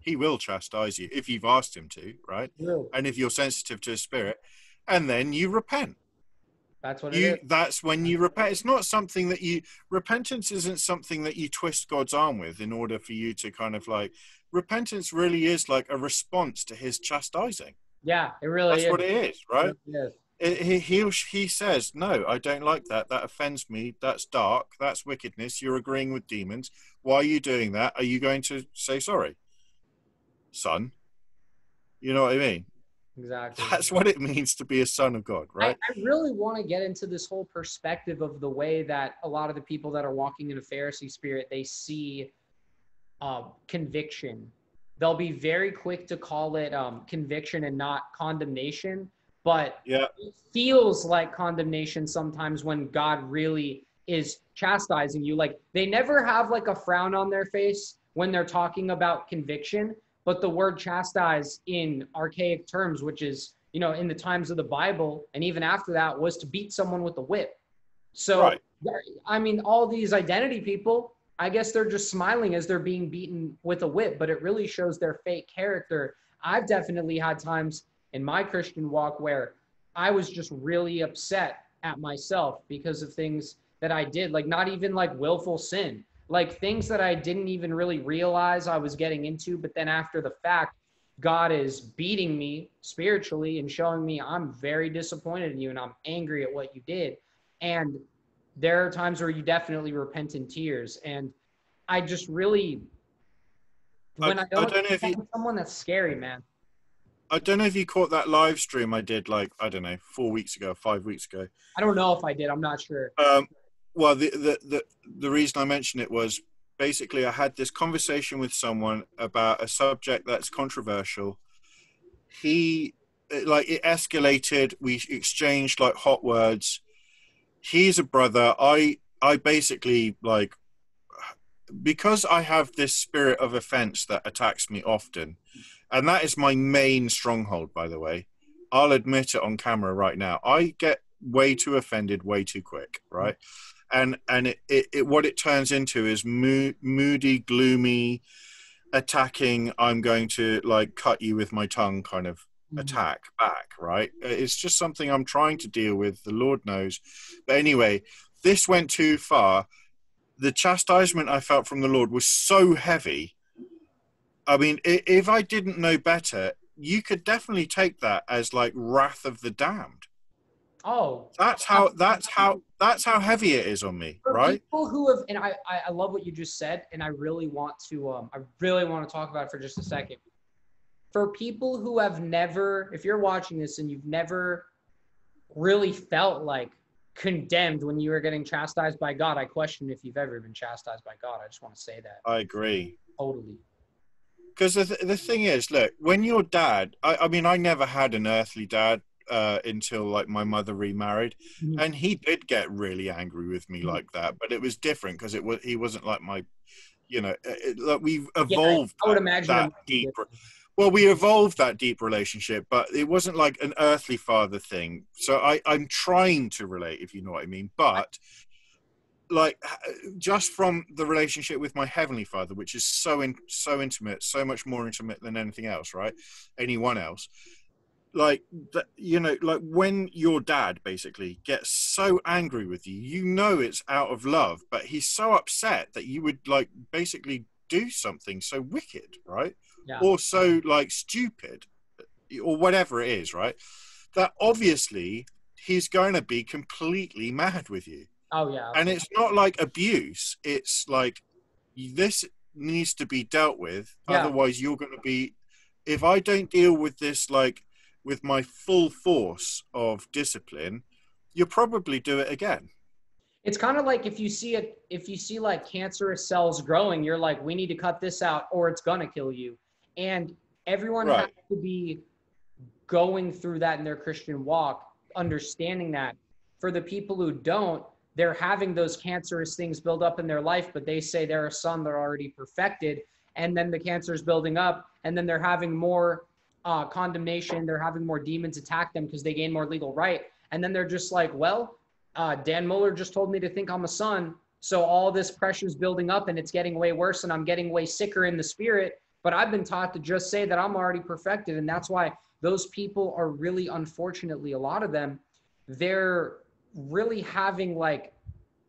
Speaker 1: He will chastise you if you've asked Him to, right? And if you're sensitive to His Spirit, and then you repent.
Speaker 2: That's what it
Speaker 1: You
Speaker 2: is.
Speaker 1: that's when you repent. It's not something that you repentance isn't something that you twist God's arm with in order for you to kind of like repentance really is like a response to His chastising.
Speaker 2: Yeah, it really
Speaker 1: That's
Speaker 2: is.
Speaker 1: what it is, right?
Speaker 2: It is.
Speaker 1: He he he says no i don't like that. That offends me. That's dark. That's wickedness. You're agreeing with demons. Why are you doing that? Are you going to say sorry son? You know what i mean?
Speaker 2: Exactly.
Speaker 1: that's what it means to be a son of god right?
Speaker 2: I, I really want to get into this whole perspective of the way that a lot of the people that are walking in a Pharisee spirit they see uh, conviction. They'll be very quick to call it um, conviction and not condemnation, but
Speaker 1: yeah
Speaker 2: it feels like condemnation sometimes when God really is chastising you. Like they never have like a frown on their face when they're talking about conviction, but the word chastise in archaic terms, which is, you know, in the times of the Bible and even after that, was to beat someone with a whip. So,
Speaker 1: Right.
Speaker 2: I mean, all these identity people, I guess they're just smiling as they're being beaten with a whip, but it really shows their fake character. I've definitely had times in my Christian walk where I was just really upset at myself because of things that I did, like not even like willful sin, like things that I didn't even really realize I was getting into. But then after the fact, God is beating me spiritually and showing me I'm very disappointed in you and I'm angry at what you did. And there are times where you definitely repent in tears. And I just really, when I, I don't, I don't know if you, someone that's scary, man.
Speaker 1: I don't know if you caught that live stream I did like I don't know four weeks ago, five weeks ago.
Speaker 2: I don't know if I did. I'm not sure.
Speaker 1: Um, well, the, the the the reason I mentioned it was basically I had this conversation with someone about a subject that's controversial. He like it escalated. We exchanged like hot words. He's a brother. I I basically like because I have this spirit of offense that attacks me often and that is my main stronghold, by the way. I'll admit it on camera right now. I get way too offended way too quick, right? And and it, it, it what it turns into is mo- moody, gloomy, attacking. I'm going to like cut you with my tongue, kind of mm-hmm. attack back, right? It's just something I'm trying to deal with. The Lord knows. But anyway, this went too far. The chastisement I felt from the Lord was so heavy I mean, if I didn't know better, you could definitely take that as like wrath of the damned.
Speaker 2: Oh,
Speaker 1: that's how that's how that's how heavy it is on me,
Speaker 2: For
Speaker 1: right?
Speaker 2: People who have, and I I love what you just said, and I really want to um I really want to talk about it for just a second. For people who have never, if you're watching this and you've never really felt like condemned when you were getting chastised by God, I question if you've ever been chastised by God. I just want to say that.
Speaker 1: I agree.
Speaker 2: Totally
Speaker 1: because the, th- the thing is look when your dad I, I mean i never had an earthly dad uh, until like my mother remarried mm-hmm. and he did get really angry with me mm-hmm. like that but it was different because it was he wasn't like my you know it, like we've evolved
Speaker 2: yeah, i would that, imagine that
Speaker 1: deep well we evolved that deep relationship but it wasn't like an earthly father thing so i i'm trying to relate if you know what i mean but like just from the relationship with my heavenly father which is so in so intimate so much more intimate than anything else right? Anyone else. Like that you know like when your dad basically gets so angry with you you know it's out of love but he's so upset that you would like basically do something so wicked right? Yeah. or so like stupid or whatever it is right? That obviously he's going to be completely mad with you
Speaker 2: Oh yeah.
Speaker 1: And it's not like abuse. It's like this needs to be dealt with. Yeah. Otherwise, you're going to be. If I don't deal with this, like with my full force of discipline, you'll probably do it again.
Speaker 2: It's kind of like if you see it, if you see like cancerous cells growing, you're like, we need to cut this out, or it's gonna kill you. And everyone right. has to be going through that in their Christian walk, understanding that. For the people who don't, they're having those cancerous things build up in their life, but they say they're a son, they're already perfected. And then the cancer is building up, and then they're having more uh, condemnation, they're having more demons attack them because they gain more legal right. And then they're just like, well, uh, Dan Mohler just told me to think I'm a son. So all this pressure is building up and it's getting way worse, and I'm getting way sicker in the spirit. But I've been taught to just say that I'm already perfected. And that's why those people are really, unfortunately, a lot of them, they're really having like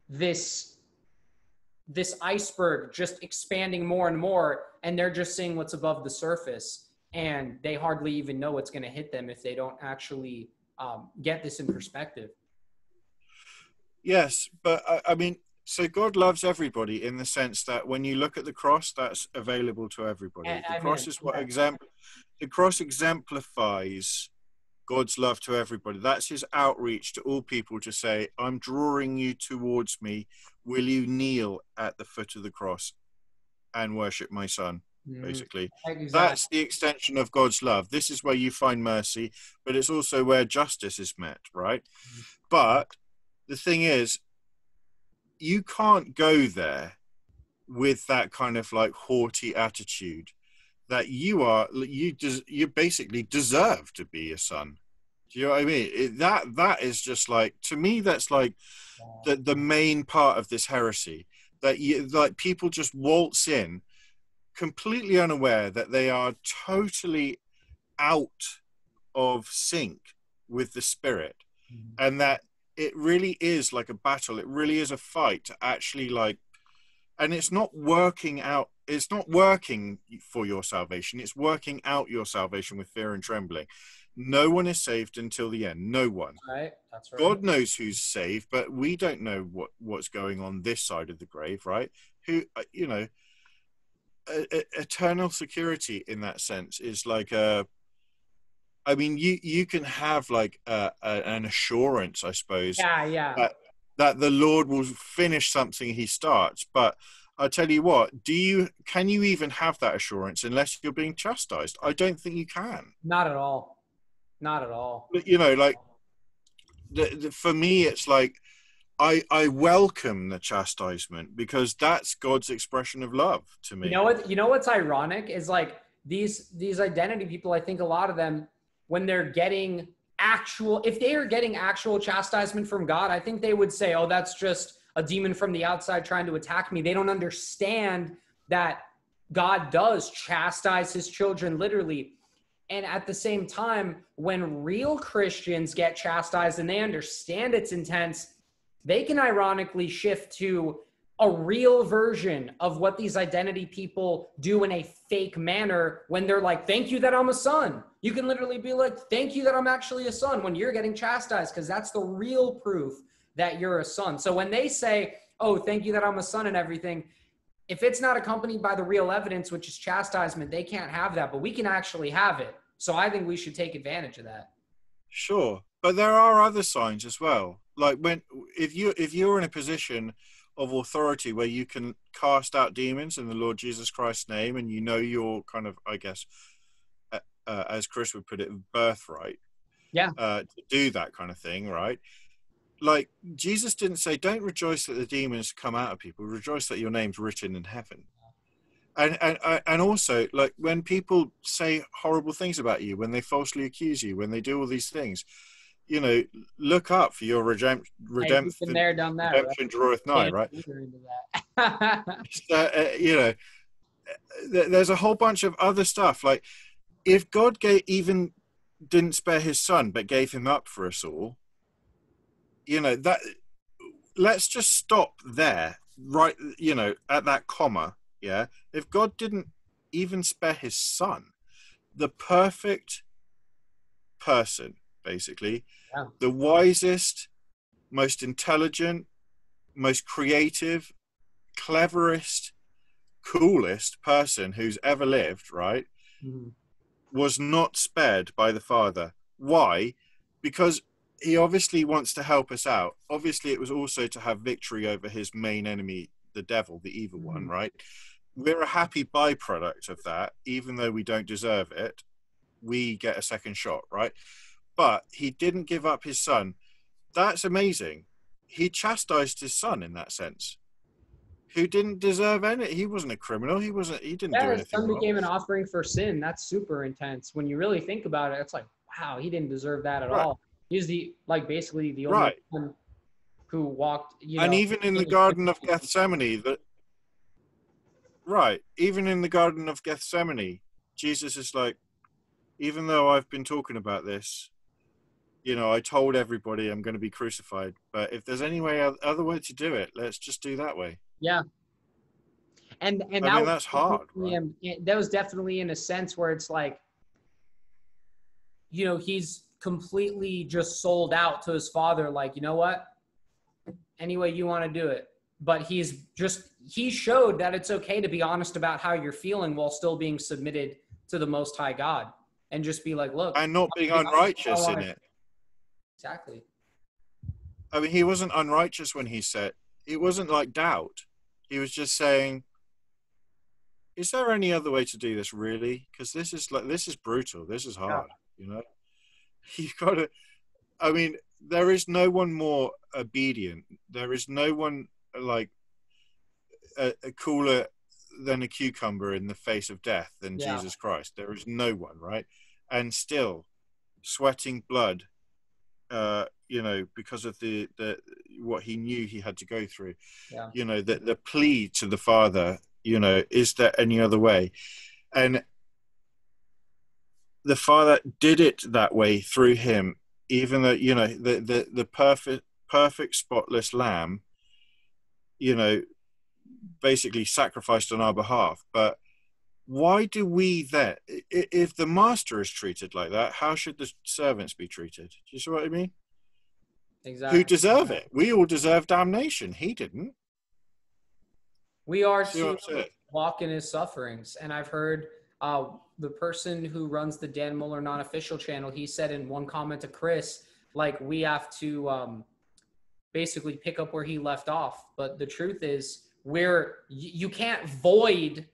Speaker 2: this this iceberg just expanding more and more and they're just seeing what's above the surface and they hardly even know what's going to hit them if they don't actually um, get this in perspective.
Speaker 1: Yes but I, I mean so god loves everybody in the sense that when you look at the cross that's available to everybody. And, the I cross mean, is what yeah. exempl- the cross exemplifies God's love to everybody. That's his outreach to all people to say, I'm drawing you towards me. Will you kneel at the foot of the cross and worship my son? Mm, basically, exactly. that's the extension of God's love. This is where you find mercy, but it's also where justice is met, right? Mm. But the thing is, you can't go there with that kind of like haughty attitude that you are you des- you basically deserve to be a son do you know what I mean? It, that that is just like to me. That's like the the main part of this heresy. that you like people just waltz in completely unaware that they are totally out of sync with the spirit
Speaker 2: Mhm.
Speaker 1: and that it really is like a battle it really is a fight to actually like and it's not working out it's not working for your salvation it's working out your salvation with fear and trembling no one is saved until the end no one
Speaker 2: Right. That's right.
Speaker 1: god knows who's saved but we don't know what what's going on this side of the grave right who uh, you know eternal security in that sense is like a i mean you you can have like a, a, an assurance i suppose
Speaker 2: Yeah. Yeah.
Speaker 1: Uh, that the lord will finish something he starts but i tell you what do you can you even have that assurance unless you're being chastised i don't think you can
Speaker 2: Not at all. Not at all.
Speaker 1: But, you know like the, the, for me it's like I, I welcome the chastisement because that's God's expression of love to me.
Speaker 2: You know what? You know what's ironic is like these these identity people. I think a lot of them, when they're getting actual, if they are getting actual chastisement from God, I think they would say, "Oh, that's just a demon from the outside trying to attack me." They don't understand that God does chastise His children literally. And at the same time, when real Christians get chastised and they understand its intense, they can ironically shift to a real version of what these identity people do in a fake manner when they're like, Thank you that I'm a son. You can literally be like, Thank you that I'm actually a son when you're getting chastised, because that's the real proof that you're a son. So when they say, Oh, thank you that I'm a son and everything, if it's not accompanied by the real evidence, which is chastisement, they can't have that, but we can actually have it. So I think we should take advantage of that.
Speaker 1: Sure, but there are other signs as well. Like when if you if you're in a position of authority where you can cast out demons in the Lord Jesus Christ's name, and you know your kind of I guess, uh, uh, as Chris would put it, birthright.
Speaker 2: Yeah.
Speaker 1: Uh, to do that kind of thing, right? Like Jesus didn't say, "Don't rejoice that the demons come out of people. Rejoice that your name's written in heaven." And and uh, and also, like when people say horrible things about you, when they falsely accuse you, when they do all these things, you know, look up for your redemp-
Speaker 2: Hey,
Speaker 1: redemption.
Speaker 2: been there, done that.
Speaker 1: redemption draweth nigh, right?
Speaker 2: enter into that.
Speaker 1: So, uh, you know, th- there's a whole bunch of other stuff. Like, if God gave, even didn't spare His Son, but gave Him up for us all, you know that. Let's just stop there, right? You know, at that comma. Yeah, if God didn't even spare His Son, the perfect person, basically,
Speaker 2: Yeah.
Speaker 1: the wisest, most intelligent, most creative, cleverest, coolest person who's ever lived, right,
Speaker 2: Mhm.
Speaker 1: was not spared by the Father. Why? Because he obviously wants to help us out. Obviously, it was also to have victory over his main enemy, the devil, the evil one,
Speaker 2: Mhm.
Speaker 1: right? We're a happy byproduct of that, even though we don't deserve it. We get a second shot, right? But he didn't give up his son. That's amazing. He chastised his son in that sense. Who didn't deserve any? He wasn't a criminal. He wasn't. He didn't do
Speaker 2: Yeah, his
Speaker 1: anything
Speaker 2: son
Speaker 1: wrong.
Speaker 2: became an offering for sin. That's super intense. When you really think about it, it's like, wow, he didn't deserve that at
Speaker 1: Right.
Speaker 2: all. He's the like basically the only
Speaker 1: Right.
Speaker 2: one who walked. You know, and
Speaker 1: even in the Garden of. Gethsemane, that right, even in the Garden of Gethsemane, Jesus is like, even though I've been talking about this, you know, I told everybody I'm going to be crucified, but if there's any way other way to do it, let's just do that way.
Speaker 2: Yeah. And and
Speaker 1: I
Speaker 2: that
Speaker 1: mean, that's hard,
Speaker 2: it- that was definitely in a sense where it's like, you know, he's completely just sold out to his father. Like, you know what? Any way you want to do it. But he's just he showed that it's okay to be honest about how you're feeling while still being submitted to the Most High God, and just be like, look,
Speaker 1: And not being unrighteous in it.
Speaker 2: exactly.
Speaker 1: I mean, he wasn't unrighteous when he said, it wasn't like doubt. He was just saying, is there any other way to do this really? Because this is like, this is brutal. This is hard, you know? You've got to, I mean, there is no one more obedient. There is no one like a, a cooler than a cucumber in the face of death than
Speaker 2: Yeah.
Speaker 1: Jesus Christ. There is no one, right? And still sweating blood uh, you know, because of the, the what he knew he had to go through.
Speaker 2: Yeah.
Speaker 1: You know, the the plea to the Father. You know, is there any other way? And the Father did it that way through him, even though you know the the the perfect perfect spotless Lamb. You know, basically sacrificed on our behalf, but why do we then if the master is treated like that how should the servants be treated do you see what i mean
Speaker 2: Exactly.
Speaker 1: who deserve it we all deserve damnation he didn't
Speaker 2: We are
Speaker 1: See what I'm
Speaker 2: to
Speaker 1: saying?
Speaker 2: walk in his sufferings. And I've heard uh, the person who runs the Dan Mohler non official channel, he said in one comment to Chris, like, we have to um, basically pick up where he left off. But the truth is, we're, you can't void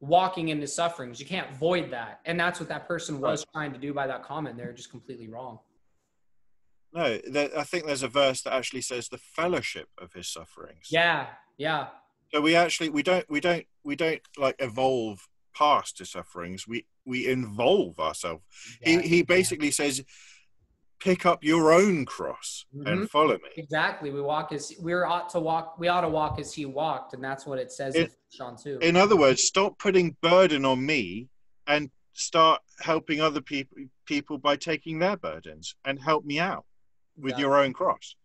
Speaker 2: walking in his sufferings. You can't void that. And that's what that person was trying to do by that comment. They're just completely wrong.
Speaker 1: no there, i think there's a verse that actually says the fellowship of his sufferings
Speaker 2: Yeah. Yeah.
Speaker 1: so we actually we don't we don't we don't like evolve past his sufferings we we involve ourselves he he basically says pick up your own cross
Speaker 2: Mhm.
Speaker 1: and follow me
Speaker 2: Exactly. We walk as we ought to walk. We ought to walk as he walked, and that's what it says in John two.
Speaker 1: in other words stop putting burden on me and start helping other people people by taking their burdens and help me out with
Speaker 2: Exactly.
Speaker 1: your own cross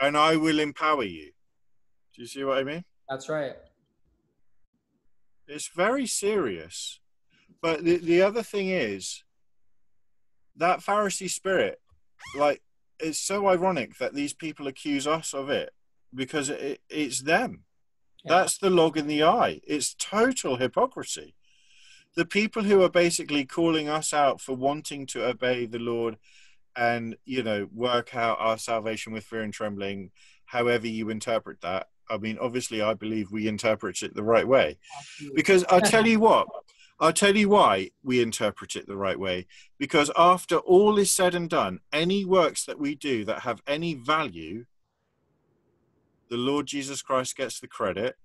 Speaker 1: and i will empower you do you see what i mean
Speaker 2: That's right.
Speaker 1: It's very serious but the, the other thing is that pharisee spirit like it's so ironic that these people accuse us of it because it, it's them
Speaker 2: Yeah.
Speaker 1: That's the log in the eye. It's total hypocrisy. The people who are basically calling us out for wanting to obey the Lord and, you know, work out our salvation with fear and trembling, however you interpret that. I mean, obviously, I believe we interpret it the right way. Because I'll tell you what, I'll tell you why we interpret it the right way. Because after all is said and done, any works that we do that have any value, the Lord Jesus Christ gets the credit.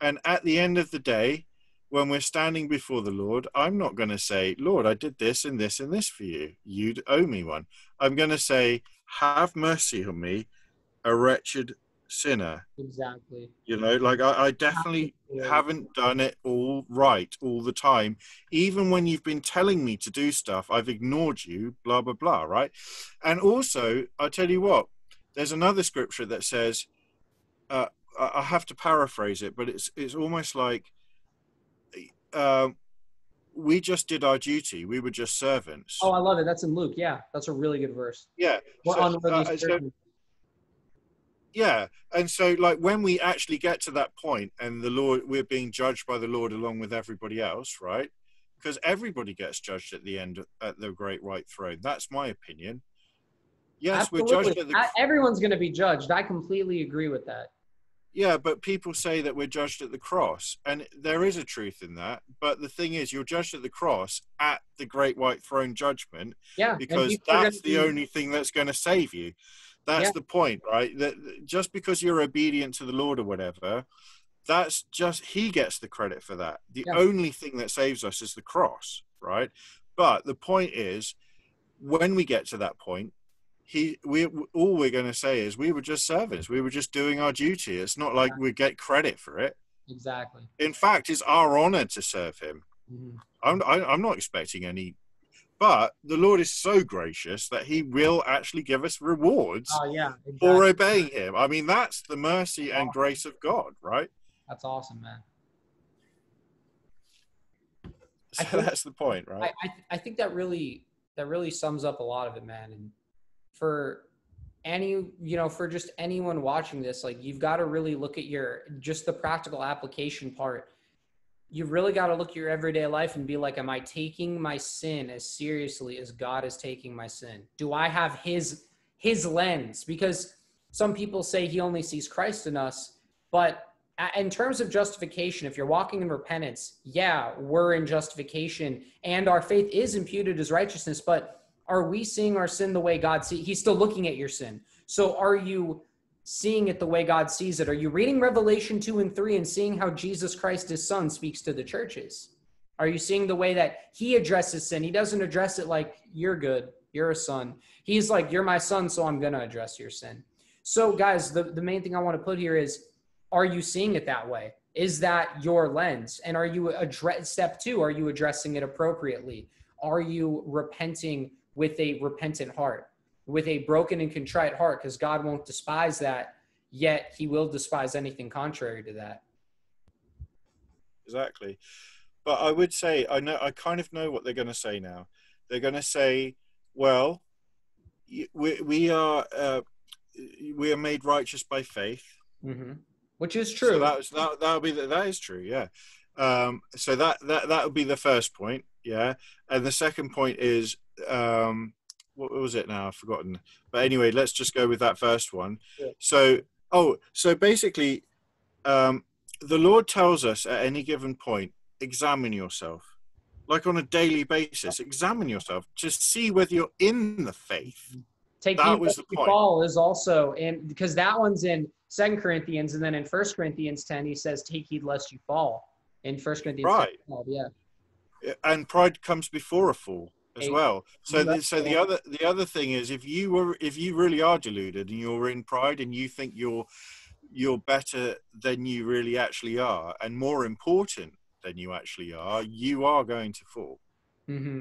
Speaker 1: And at the end of the day, when we're standing before the Lord, I'm not going to say, Lord, I did this and this and this for you. You'd owe me one. I'm going to say, Have mercy on me, a wretched sinner.
Speaker 2: Exactly.
Speaker 1: You know, like I, I definitely haven't done it all right all the time. Even when you've been telling me to do stuff, I've ignored you, blah, blah, blah, right? And also, I tell you what, there's another scripture that says, uh, I have to paraphrase it, but it's it's almost like uh, we just did our duty. We were just servants.
Speaker 2: Oh, I love it. That's in Luke. Yeah, that's a really good verse.
Speaker 1: yeah.
Speaker 2: We're
Speaker 1: So,
Speaker 2: unworthy
Speaker 1: uh, so-. Yeah and so like when we actually get to that point and the lord we're being judged by the lord along with everybody else right because everybody gets judged at the end at the great white throne that's my opinion yes we're judged at the
Speaker 2: everyone's going to be judged. I completely agree with that.
Speaker 1: yeah but people say that we're judged at the cross and there is a truth in that but the thing is you're judged at the cross at the great white throne judgment
Speaker 2: Yeah,
Speaker 1: because that's the
Speaker 2: be-
Speaker 1: only thing that's going to save you. That's
Speaker 2: Yeah.
Speaker 1: the point, right? That just because you're obedient to the Lord or whatever, that's just He gets the credit for that. The
Speaker 2: Yeah.
Speaker 1: only thing that saves us is the cross, right? But the point is, when we get to that point, he we all we're going to say is we were just servants. We were just doing our duty. It's not like we get credit for it.
Speaker 2: Exactly.
Speaker 1: In fact, it's our honor to serve Him.
Speaker 2: Mhm.
Speaker 1: I'm I, I'm not expecting any, but the Lord is so gracious that He will actually give us rewards
Speaker 2: Oh yeah,
Speaker 1: for obeying Him. I mean, that's the mercy and grace of God, right?
Speaker 2: That's awesome, man.
Speaker 1: So
Speaker 2: think-
Speaker 1: that's the point,
Speaker 2: I,
Speaker 1: right?
Speaker 2: I I think that really that really sums up a lot of it, man. And for any you know for just anyone watching this, like you've got to really look at your just the practical application part. You've really got to look at your everyday life and be like, am I taking my sin as seriously as God is taking my sin? Do I have His His lens? Because some people say He only sees Christ in us, but in terms of justification, if you're walking in repentance, yeah, we're in justification and our faith is imputed as righteousness, but are we seeing our sin the way God sees? He's still looking at your sin. So are you seeing it the way God sees it? Are you reading Revelation 2 and 3 and seeing how Jesus Christ, his son, speaks to the churches? Are you seeing the way that he addresses sin? He doesn't address it like, you're good, you're a son. He's like, you're my son, so I'm going to address your sin. So, guys, the, the main thing I want to put here is are you seeing it that way? Is that your lens? And are you address step two? Are you addressing it appropriately? Are you repenting with a repentant heart, with a broken and contrite heart? Because God won't despise that, yet He will despise anything contrary to that.
Speaker 1: Exactly. But I would say I know I kind of know what they're going to say now. They're going to say, "Well, we we are uh, we are made righteous by faith."
Speaker 2: Mm-hmm. Which is true.
Speaker 1: So that was that that would be the, that is true. Yeah. Um, so that that that would be the first point. Yeah. And the second point is um, what was it now? I've forgotten. But anyway, let's just go with that first one. Yeah. So oh, so basically, um, the Lord tells us at any given point examine yourself like on a daily basis examine yourself to see whether you're in the faith
Speaker 2: take that was the point. fall is also in because that one's in second corinthians and then in first corinthians 10 he says take heed lest you fall in first corinthians
Speaker 1: right
Speaker 2: 12, yeah
Speaker 1: and pride comes before a fall as well so the, so the other the other thing is if you were if you really are deluded and you're in pride and you think you're you're better than you really actually are and more important than you actually are, you are going to fall.
Speaker 2: Mm-hmm.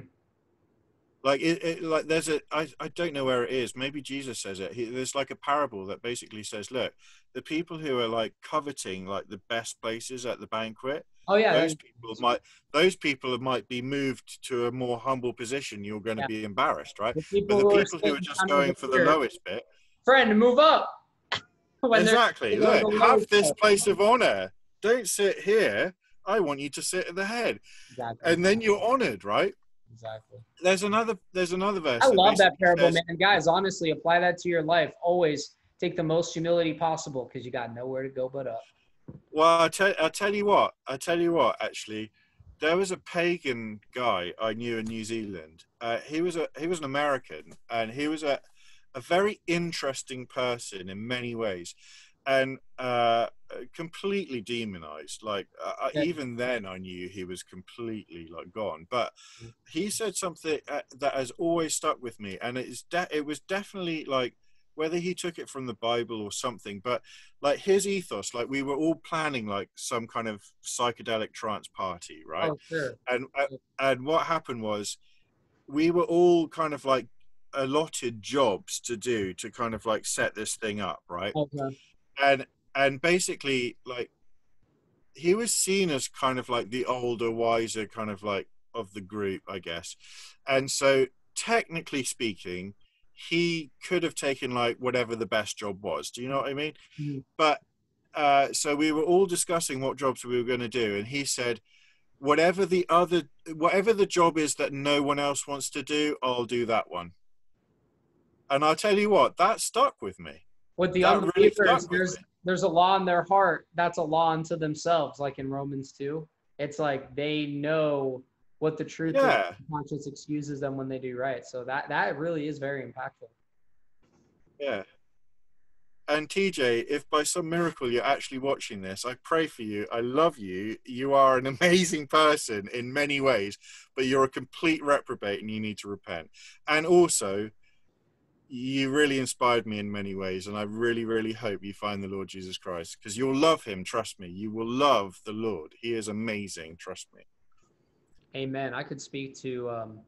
Speaker 1: Like it, it, like there's a I, I don't know where it is. Maybe Jesus says it. He, there's like a parable that basically says, look, the people who are like coveting like the best places at the banquet.
Speaker 2: Oh yeah,
Speaker 1: those people might those people might be moved to a more humble position. You're going to yeah. be embarrassed, right? The but the people who are just going for the lowest bit,
Speaker 2: friend, move up.
Speaker 1: exactly. Look, have this place of honor. Don't sit here I want you to sit at the head. Exactly. And then you're honored, right?
Speaker 2: Exactly.
Speaker 1: There's another there's another verse.
Speaker 2: I love that parable, says, man. Guys, honestly, apply that to your life. Always take the most humility possible because you got nowhere to go but up.
Speaker 1: Well, I tell I tell you what, I tell you what, actually, there was a pagan guy I knew in New Zealand. Uh, he was a he was an American, and he was a a very interesting person in many ways and uh, completely demonized. Like uh, yeah. even then, I knew he was completely like gone. But mm. he said something uh, that has always stuck with me, and it is de- it was definitely like whether he took it from the Bible or something. But like his ethos, like we were all planning like some kind of psychedelic trance party, right?
Speaker 2: Oh, sure.
Speaker 1: And uh, and what happened was we were all kind of like allotted jobs to do to kind of like set this thing up, right?
Speaker 2: Okay
Speaker 1: and and basically like he was seen as kind of like the older wiser kind of like of the group i guess. And so technically speaking he could have taken like whatever the best job was. Do you know what i mean?
Speaker 2: Mm-hmm.
Speaker 1: but uh, so we were all discussing what jobs we were going to do and he said whatever the other whatever the job is that no one else wants to do i'll do that one. And i'll tell you what that stuck with me
Speaker 2: with the that unbelievers, really there's there's a law in their heart that's a law unto themselves, like in Romans two. It's like they know what the truth yeah. is. Conscience excuses them when they do right. So that that really is very impactful.
Speaker 1: Yeah. And TJ, if by some miracle you're actually watching this, I pray for you. I love you. You are an amazing person in many ways, but you're a complete reprobate and you need to repent. And also, you really inspired me in many ways and i really really hope you find the lord jesus christ because you'll love him trust me. You will love the lord. He is amazing trust me.
Speaker 2: Amen. I could speak to um,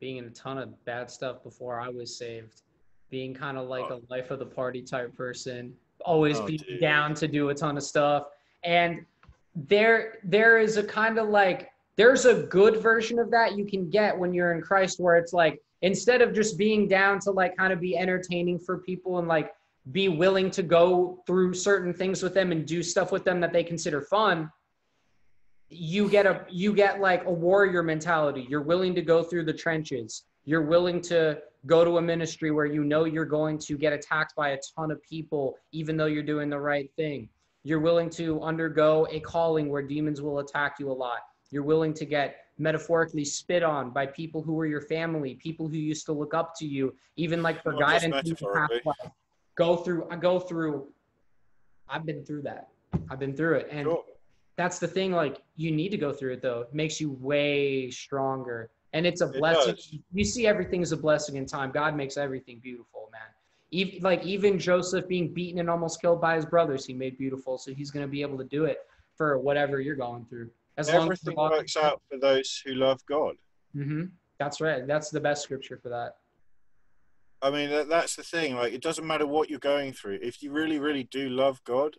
Speaker 2: being in a ton of bad stuff before i was saved being kind of like oh. a life of the party type person always oh, being down to do a ton of stuff. And there there is a kind of like there's a good version of that you can get when you're in christ where it's like instead of just being down to like kind of be entertaining for people and like be willing to go through certain things with them and do stuff with them that they consider fun you get a you get like a warrior mentality. You're willing to go through the trenches. You're willing to go to a ministry where you know you're going to get attacked by a ton of people even though you're doing the right thing. You're willing to undergo a calling where demons will attack you a lot. You're willing to get metaphorically spit on by people who were your family, people who used to look up to you, even like for guidance. Go through, I go through. I've been through that. I've been through it, and cool. that's the thing. Like you need to go through it though. It makes you way stronger, and it's a blessing. You see everything as a blessing in time. God makes everything beautiful, man. even, like even Joseph being beaten and almost killed by his brothers, he made beautiful. So he's going to be able to do it for whatever you're going through.
Speaker 1: As Everything long as works out for those who love God.
Speaker 2: Mm-hmm. That's right. That's the best scripture for that.
Speaker 1: I mean, that, that's the thing. Like, it doesn't matter what you're going through. If you really, really do love God,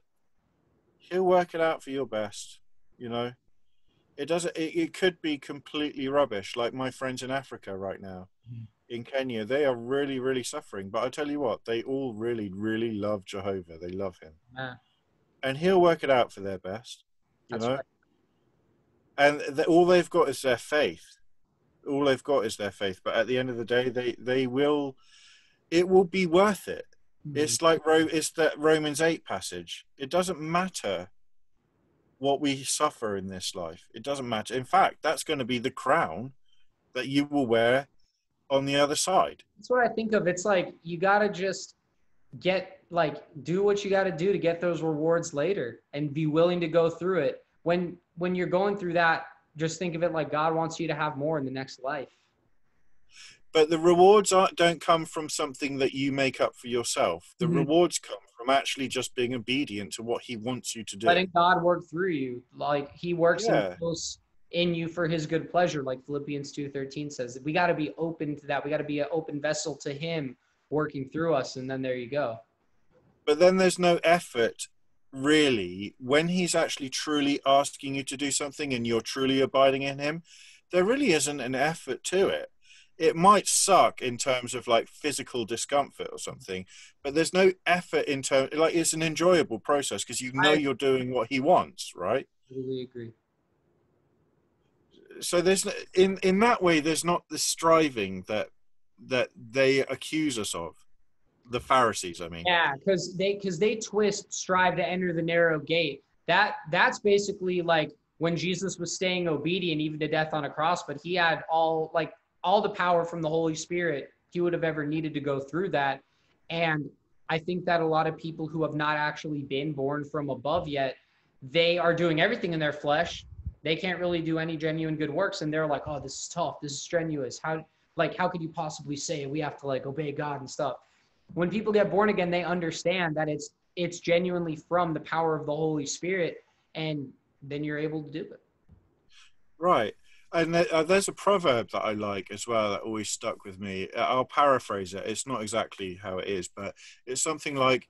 Speaker 1: He'll work it out for your best. You know, it doesn't. It, it could be completely rubbish, like my friends in Africa right now, mm. in Kenya. They are really, really suffering. But I tell you what, they all really, really love Jehovah. They love Him, yeah. and He'll work it out for their best. You that's know, right. And the, all they've got is their faith. All they've got is their faith. But at the end of the day, they they will it will be worth it. Mm-hmm. It's like it's that Romans eight passage. It doesn't matter what we suffer in this life. It doesn't matter. In fact, that's going to be the crown that you will wear on the other side.
Speaker 2: That's what I think of. It's like you got to just get like do what you got to do to get those rewards later and be willing to go through it. When when you're going through that, just think of it like God wants you to have more in the next life
Speaker 1: but the rewards aren't, don't come from something that you make up for yourself. The mm-hmm. rewards come from actually just being obedient to what He wants you to do.
Speaker 2: Letting God work through you, like He works yeah. in you for His good pleasure, like Philippians two thirteen says. We got to be open to that. We got to be an open vessel to Him working through us, and then there you go.
Speaker 1: But then there's no effort really when He's actually truly asking you to do something, and you're truly abiding in Him. There really isn't an effort to it it might suck in terms of like physical discomfort or something, but there's no effort in terms like it's an enjoyable process because you know I, you're doing what he wants, right?
Speaker 2: Really agree.
Speaker 1: So there's in in that way there's not the striving that that they accuse us of the Pharisees, I mean.
Speaker 2: Yeah, because they because they twist strive to enter the narrow gate. That that's basically like when Jesus was staying obedient even to death on a cross, but he had all like all the power from the Holy Spirit he would have ever needed to go through that. And I think that a lot of people who have not actually been born from above yet, they are doing everything in their flesh. They can't really do any genuine good works. And they're like, oh, this is tough. This is strenuous. How, like, how could you possibly say we have to like obey God and stuff? When people get born again, they understand that it's, it's genuinely from the power of the Holy Spirit. And then you're able to do it.
Speaker 1: Right and uh, there's a proverb that I like as well that always stuck with me. Uh, I'll paraphrase it. It's not exactly how it is, but it's something like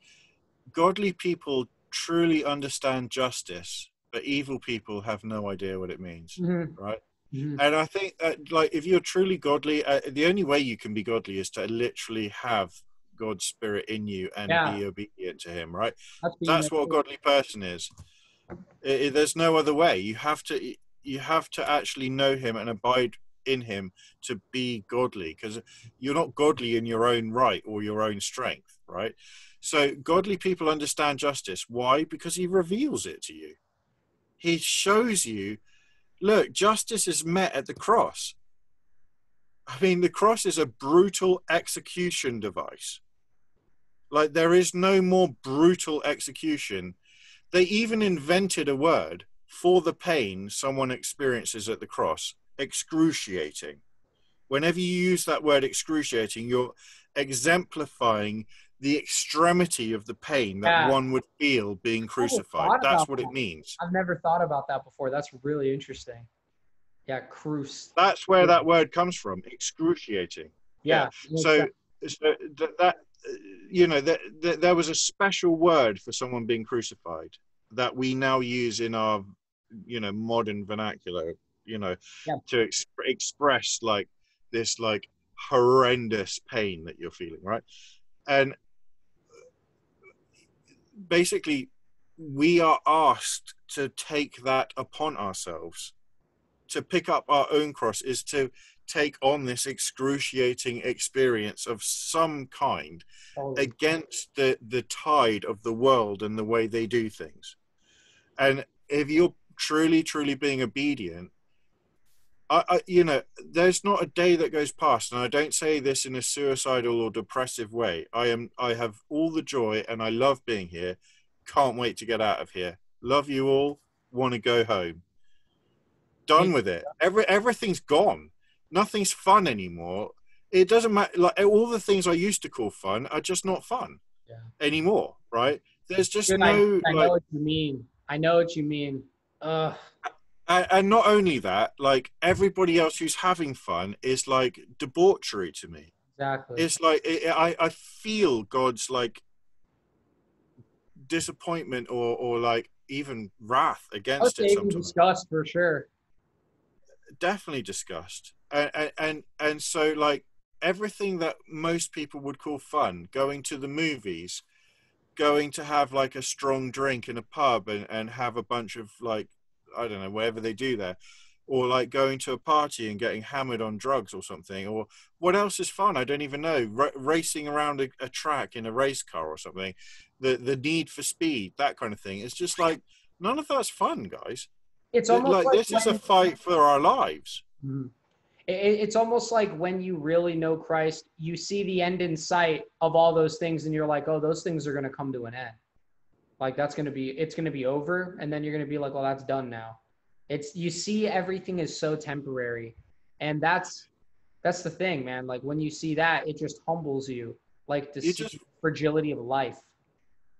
Speaker 1: godly people truly understand justice, but evil people have no idea what it means, mm-hmm. right? Mm-hmm. And I think that, like, if you're truly godly, uh, the only way you can be godly is to literally have God's spirit in you and yeah. be obedient to Him, right? That's, That's what a godly person is. It, it, there's no other way. You have to you have to actually know him and abide in him to be godly because you're not godly in your own right or your own strength right so godly people understand justice why because he reveals it to you he shows you look justice is met at the cross i mean the cross is a brutal execution device like there is no more brutal execution they even invented a word for the pain someone experiences at the cross, excruciating. Whenever you use that word excruciating, you're exemplifying the extremity of the pain that yeah. one would feel being crucified. That's what that. it means.
Speaker 2: I've never thought about that before. That's really interesting. Yeah, cruise.
Speaker 1: That's where that word comes from, excruciating.
Speaker 2: Yeah.
Speaker 1: yeah. So, so that, you know, that, that there was a special word for someone being crucified that we now use in our you know modern vernacular you know yeah. to exp- express like this like horrendous pain that you're feeling right and basically we are asked to take that upon ourselves to pick up our own cross is to take on this excruciating experience of some kind oh. against the the tide of the world and the way they do things and if you're truly, truly being obedient, I, I, you know, there's not a day that goes past, and I don't say this in a suicidal or depressive way. I am, I have all the joy, and I love being here. Can't wait to get out of here. Love you all. Want to go home. Done with it. Every everything's gone. Nothing's fun anymore. it doesn't matter. Like all the things I used to call fun are just not fun
Speaker 2: Yeah.
Speaker 1: anymore, right? There's just
Speaker 2: Dude,
Speaker 1: no
Speaker 2: I, I
Speaker 1: like,
Speaker 2: know what you mean. I know what you mean. Ugh.
Speaker 1: and, and not only that, like everybody else who's having fun is like debauchery to me.
Speaker 2: Exactly.
Speaker 1: It's like it, I I feel God's like disappointment or or like even wrath against
Speaker 2: Okay,
Speaker 1: it sometimes.
Speaker 2: discussed for sure.
Speaker 1: definitely discussed and, and and so like everything that most people would call fun going to the movies going to have like a strong drink in a pub and, and have a bunch of like i don't know whatever they do there or like going to a party and getting hammered on drugs or something or what else is fun? I don't even know. R- racing around a, a track in a race car or something the the need for speed that kind of thing. It's just like none of that's fun guys.
Speaker 2: It's
Speaker 1: like,
Speaker 2: almost like,
Speaker 1: this is a fight for our lives.
Speaker 2: Mhm. It- it- it's almost like when you really know Christ, you see the end in sight of all those things, and you're like, oh, those things are going to come to an end. Like that's going to be, it's going to be over, and then you're going to be like, well, that's done now. It's you see everything is so temporary, and that's that's the thing, man. Like when you see that, it just humbles you, like the
Speaker 1: just-
Speaker 2: fragility of life.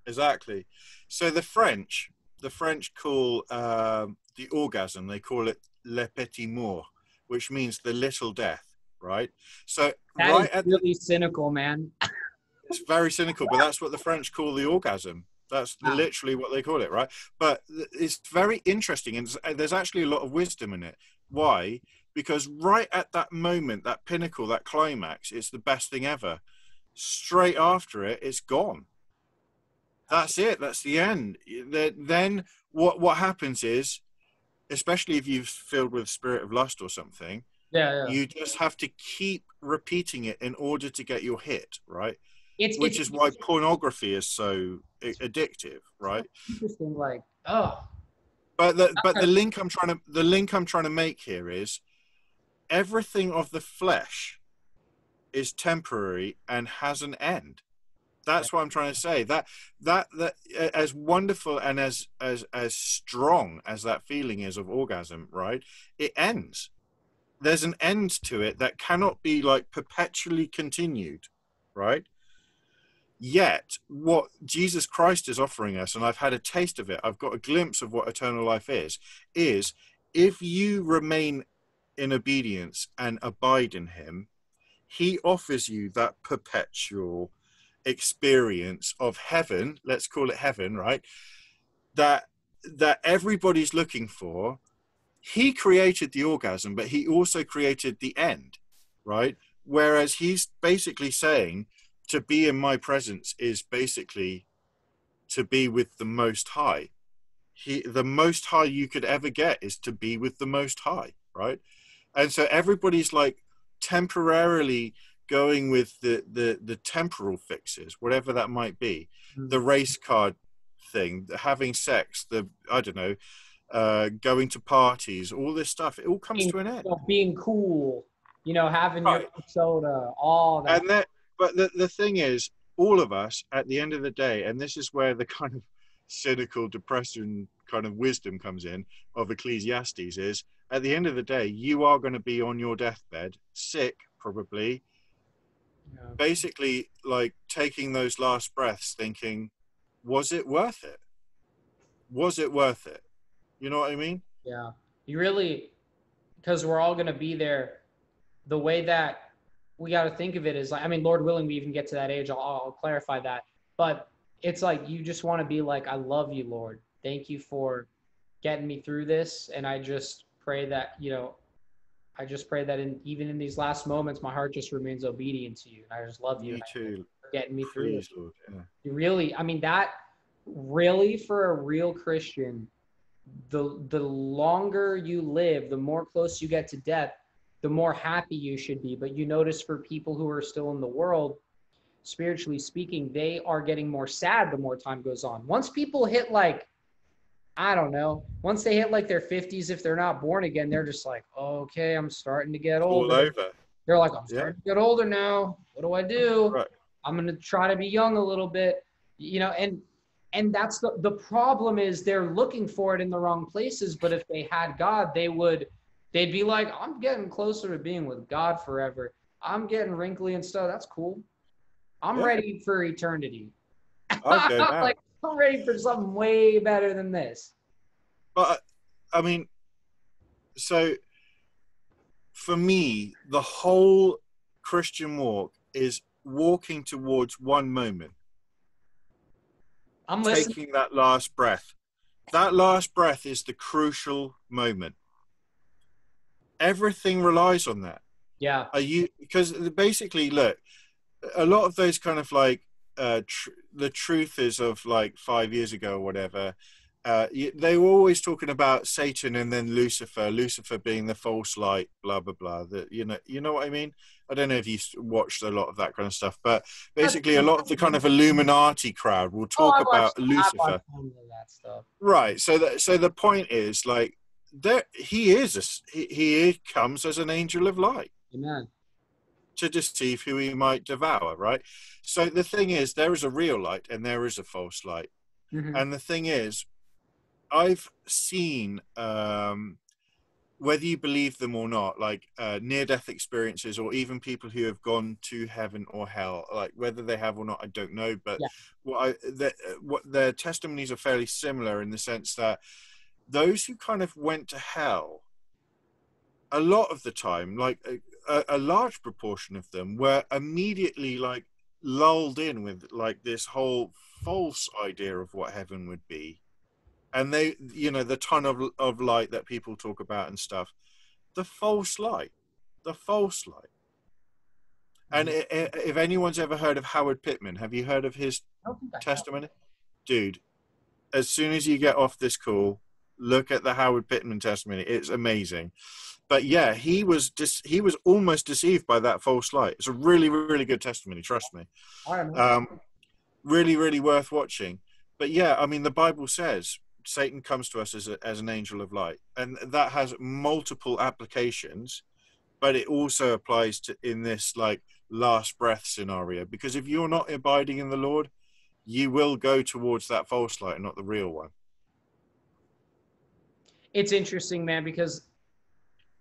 Speaker 1: Exactly. So the French, the French call um, the orgasm. They call it le petit mort, which means the little death. Right. So
Speaker 2: That is
Speaker 1: right at the,
Speaker 2: really cynical, man.
Speaker 1: it's very cynical, but that's what the French call the orgasm. That's
Speaker 2: Wow.
Speaker 1: literally what they call it, right? But it's very interesting, and uh, there's actually a lot of wisdom in it. Why? Because right at that moment, that pinnacle, that climax, it's the best thing ever. Straight after it, it's gone. That's it. That's the end. Then what what happens is, especially if you've filled with spirit of lust or something,
Speaker 2: Yeah, yeah.
Speaker 1: you just have to keep repeating it in order to get your hit, right?
Speaker 2: It's
Speaker 1: which
Speaker 2: it's
Speaker 1: is why pornography is so addictive, right?
Speaker 2: interesting. Like, oh,
Speaker 1: But the but the link I'm trying to the link I'm trying to make here is everything of the flesh is temporary and has an end. That's what I'm trying to say. That that that as wonderful and as as as strong as that feeling is of orgasm, right? It ends. There's an end to it that cannot be like perpetually continued, right? Yet, what Jesus Christ is offering us, and I've had a taste of it, I've got a glimpse of what eternal life is, is if you remain in obedience and abide in Him, He offers you that perpetual experience of heaven, let's call it heaven, right? That that everybody's looking for. He created the orgasm, but he also created the end, right? Whereas he's basically saying to be in my presence is basically to be with the most high he the most high you could ever get is to be with the most high right and so everybody's like temporarily going with the the the temporal fixes whatever that might be
Speaker 2: Mm.
Speaker 1: the race card thing the having sex the i don't know uh going to parties all this stuff it all comes to an end
Speaker 2: you being cool, you know, having
Speaker 1: Right.
Speaker 2: your soda, all that.
Speaker 1: and that but the, the thing is all of us at the end of the day and this is where the kind of cynical depression kind of wisdom comes in of ecclesiastes is at the end of the day you are going to be on your deathbed sick probably
Speaker 2: know.
Speaker 1: basically like taking those last breaths thinking was it worth it was it worth it you know what i mean
Speaker 2: Yeah. You really, because we're all going to be there. The way that we got to think of it is like, I mean, Lord willing, we even get to that age. I'll, I'll clarify that. But it's like, you just want to be like, I love you, Lord. Thank you for getting me through this. And I just pray that, you know, I just pray that in even in these last moments, my heart just remains obedient to you. And I just love you
Speaker 1: me too
Speaker 2: for getting me through
Speaker 1: lord yeah.
Speaker 2: You really, I mean, that really for a real Christian, the the longer you live, the more close you get to death, the more happy you should be. But you notice for people who are still in the world, spiritually speaking, they are getting more sad the more time goes on. Once people hit like, I don't know, once they hit like their 50s, if they're not born again, they're just like, okay, I'm starting to get
Speaker 1: all
Speaker 2: older.
Speaker 1: over
Speaker 2: They're like, I'm
Speaker 1: Yeah.
Speaker 2: starting to get older now. What do I do?
Speaker 1: Right.
Speaker 2: I'm gonna try to be young a little bit, you know, and and that's the the problem is they're looking for it in the wrong places. But if they had God, they would they'd be like, I'm getting closer to being with God forever. I'm getting wrinkly and stuff. That's cool. I'm
Speaker 1: Yeah.
Speaker 2: ready for eternity.
Speaker 1: Okay,
Speaker 2: like I'm ready for something way better than this.
Speaker 1: But uh, I mean, so for me, the whole Christian walk is walking towards one moment,
Speaker 2: I'm listening.
Speaker 1: taking that last breath. That last breath is the crucial moment. Everything relies on that.
Speaker 2: Yeah.
Speaker 1: Are you because basically, look, a lot of those kind of like uh, tr- the truth is of like five years ago or whatever. Uh, they were always talking about Satan and then Lucifer, Lucifer being the false light, blah blah blah. That you know, you know what I mean. I don't know if you watched a lot of that kind of stuff, but basically, a lot of the kind of Illuminati crowd will talk
Speaker 2: Oh,
Speaker 1: about Lucifer.
Speaker 2: watched some of that stuff.
Speaker 1: Right. So that so the point is like there he is a he, he comes as an angel of light
Speaker 2: Amen.
Speaker 1: To deceive who he might devour, right? So the thing is there is a real light and there is a false light.
Speaker 2: Mhm.
Speaker 1: And the thing is I've seen um whether you believe them or not, like uh, near death experiences, or even people who have gone to heaven or hell, like whether they have or not, I don't know. But
Speaker 2: Yeah.
Speaker 1: what I, the, what their testimonies are fairly similar in the sense that those who kind of went to hell, a lot of the time, like a, a, large proportion of them, were immediately like lulled in with like this whole false idea of what heaven would be. And they you know the ton of of light that people talk about and stuff. The false light. The false light. And mm. i if anyone's ever heard of howard pittman have you heard of his
Speaker 2: I don't think I have.
Speaker 1: testimony? Dude as soon as you get off this call look at the howard pittman testimony. It's amazing but yeah he was just he was almost deceived by that false light it's a really really good testimony trust me
Speaker 2: All right, man.
Speaker 1: um, really, really worth watching. But yeah, I mean, the Bible says Satan comes to us as, a, as an angel of light, and that has multiple applications. But it also applies to in this like last breath scenario because if you're not abiding in the Lord, you will go towards that false light and not the real one.
Speaker 2: it's interesting, man, because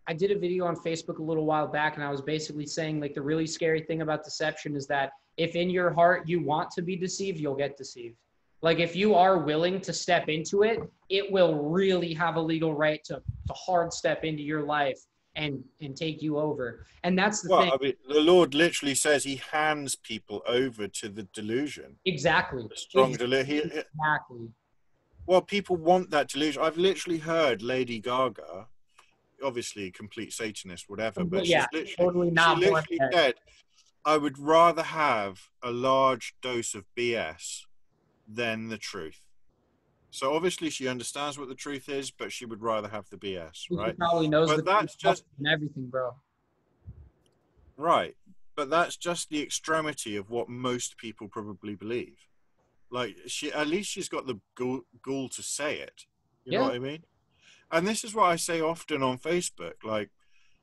Speaker 2: I did a video on Facebook a little while back, and I was basically saying like the really scary thing about deception is that if in your heart you want to be deceived, you'll get deceived. Like if you are willing to step into it, it will really have a legal right to, to hard step into your life and and take you over. And that's the
Speaker 1: Well,
Speaker 2: thing.
Speaker 1: I mean, the Lord literally says He hands people over to the delusion,
Speaker 2: Exactly.
Speaker 1: the strong delusion.
Speaker 2: Exactly.
Speaker 1: Well, people want that delusion. I've literally heard Lady Gaga, obviously a complete Satanist, whatever, but
Speaker 2: Yeah,
Speaker 1: she's literally,
Speaker 2: Totally not
Speaker 1: she literally said, I would rather have a large dose of BS than the truth. So obviously she understands what the truth is, but she would rather have the BS,
Speaker 2: She
Speaker 1: right?
Speaker 2: probably knows
Speaker 1: But
Speaker 2: the
Speaker 1: that's just-
Speaker 2: and everything, bro.
Speaker 1: Right. But that's just the extremity of what most people probably believe. Like she, at least she's got the gall, gall to say it. You know what I mean? And this is what I say often on Facebook. Like,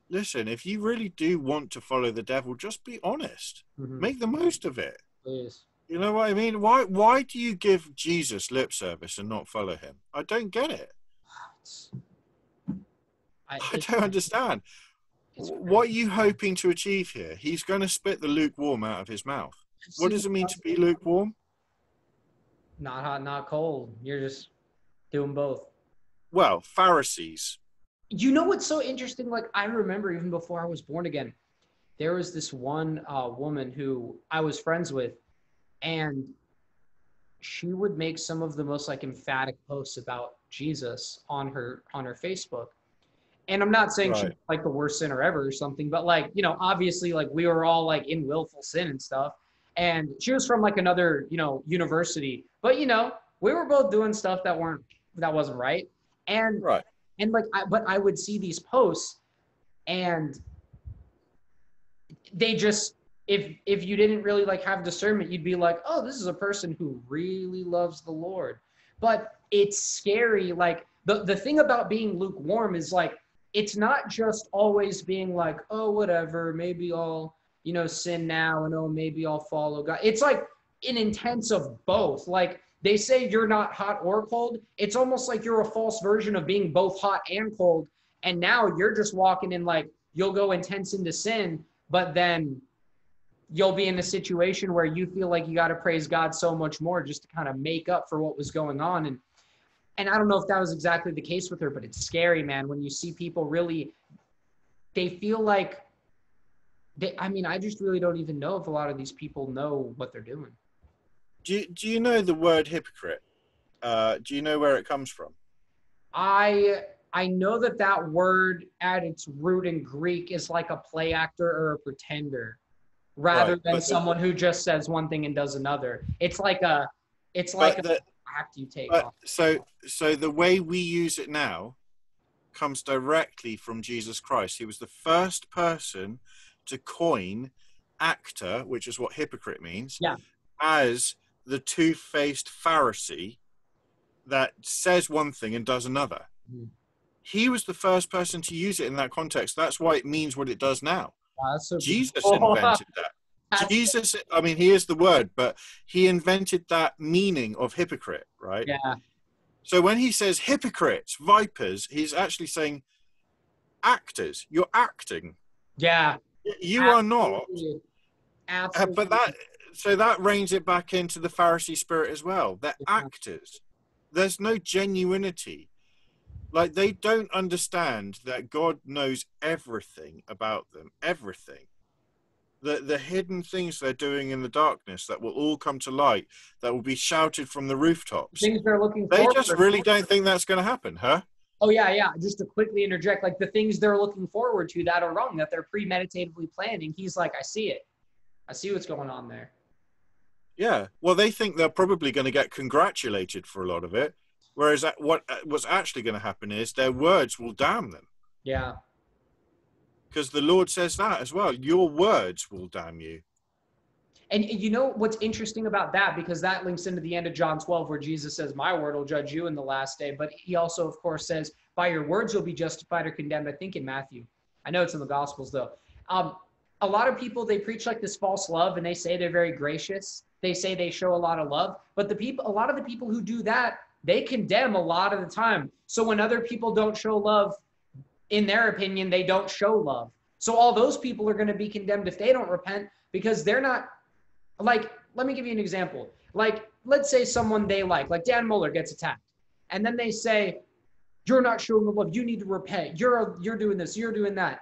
Speaker 1: listen, if you really do want to follow the devil, just be honest.
Speaker 2: Mhm.
Speaker 1: Make the most of it.
Speaker 2: Please.
Speaker 1: You know what I mean? Why? Why do you give Jesus lip service and not follow him? I don't get it.
Speaker 2: It's-
Speaker 1: I don't understand. What are you hoping to achieve here? He's going to spit the lukewarm out of his mouth. What does it mean to be lukewarm?
Speaker 2: Not hot, not cold. You're just doing both.
Speaker 1: Well, Pharisees.
Speaker 2: You know what's so interesting? Like I remember even before I was born again, there was this one uh, woman who I was friends with, and she would make some of the most like emphatic posts about Jesus on her on her Facebook. And I'm not saying she's like the worst sinner ever or something, but like you know, obviously like we were all like in willful sin and stuff. And she was from like another you know university, but you know we were both doing stuff that weren't that wasn't right. And
Speaker 1: Right.
Speaker 2: and like I, but i would see these posts and they just if if you didn't really like have discernment you'd be like oh this is a person who really loves the lord. But it's scary. Like the the thing about being lukewarm is like it's not just always being like oh whatever maybe i'll you know sin now and oh maybe i'll follow god. It's like an intense of both. Like they say you're not hot or cold. It's almost like you're a false version of being both hot and cold. And now you're just walking in like you'll go intense into sin, but then you'll be in a situation where you feel like you got to praise God so much more just to kind of make up for what was going on and and I don't know if that was exactly the case with her but it's scary man when you see people really they feel like they I mean I just really don't even know if a lot of these people know what they're doing.
Speaker 1: Do you, do you know the word hypocrite? Uh, do you know where it comes from?
Speaker 2: I I know that that word at its root in Greek is like a play actor or a pretender rather right, than someone the, who just says one thing and does another. It's like a it's like the, act you take
Speaker 1: So so the way we use it now comes directly from Jesus Christ. He was the first person to coin actor, which is what hypocrite means,
Speaker 2: yeah.
Speaker 1: as the two-faced Pharisee that says one thing and does another. Mm. He was the first person to use it in that context. That's why it means what it does now. so Jesus invented that. Jesus, I mean, he is the word, but he invented that meaning of hypocrite, right?
Speaker 2: Yeah.
Speaker 1: So when he says hypocrites, vipers, he's actually saying actors. You're acting.
Speaker 2: Yeah.
Speaker 1: You Absolutely. are not. Absolutely. Uh, but that so that reins it back into the Pharisee spirit as well. They're actors. There's no genuinity. Like they don't understand that God knows everything about them, everything. The the hidden things they're doing in the darkness that will all come to light, that will be shouted from the rooftops.
Speaker 2: Things they're looking.
Speaker 1: They just really don't think that's going to happen, huh?
Speaker 2: Oh yeah, yeah. Just to quickly interject, like the things they're looking forward to that are wrong, that they're premeditatively planning. He's like, I see it. I see what's going on there.
Speaker 1: Yeah. Well, they think they're probably going to get congratulated for a lot of it, whereas what uh, what's actually going to happen is their words will damn them.
Speaker 2: Yeah.
Speaker 1: Because the Lord says that as well. Your words will damn you.
Speaker 2: And you know what's interesting about that because that links into the end of John 12 where Jesus says, "My word will judge you in the last day." But he also, of course, says, "By your words you'll be justified or condemned." I think in Matthew. I know it's in the Gospels though. Um, a lot of people they preach like this false love and they say they're very gracious. They say they show a lot of love. But the people a lot of the people who do that they condemn a lot of the time. So when other people don't show love in their opinion they don't show love. So all those people are going to be condemned if they don't repent because they're not like let me give you an example. Like let's say someone they like like dan Mohler gets attacked and then they say you're not showing the love. You need to repent. You're you're doing this. You're doing that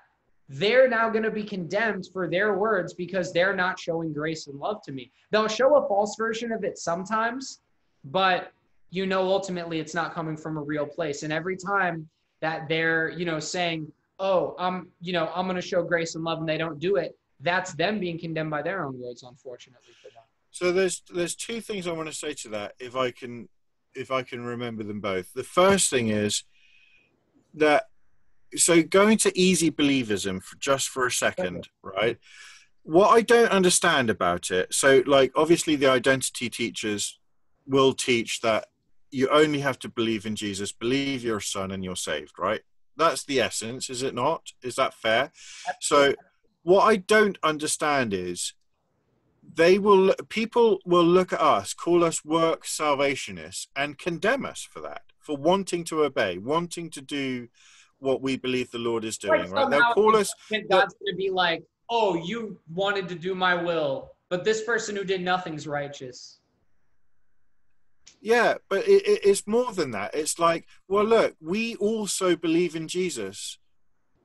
Speaker 2: they're now going to be condemned for their words because they're not showing grace and love to me. They'll show a false version of it sometimes, but you know ultimately it's not coming from a real place. And every time that they're, you know, saying, "Oh, I'm, you know, I'm going to show grace and love," and they don't do it, that's them being condemned by their own words, unfortunately for them.
Speaker 1: So there's there's two things I want to say to that, if I can if I can remember them both. The first thing is that so going to easy believism for just for a second, right? What I don't understand about it, so like obviously the identity teachers will teach that you only have to believe in Jesus, believe you're a son and you're saved, right? That's the essence, is it not? Is that fair? So what I don't understand is they will people will look at us, call us work salvationists and condemn us for that, for wanting to obey, wanting to do what we believe the Lord is doing, like right? They'll call us.
Speaker 2: God's going to be like, oh, you wanted to do my will, but this person who did nothing's righteous.
Speaker 1: Yeah, but it, it, it's more than that. It's like, well, look, we also believe in Jesus.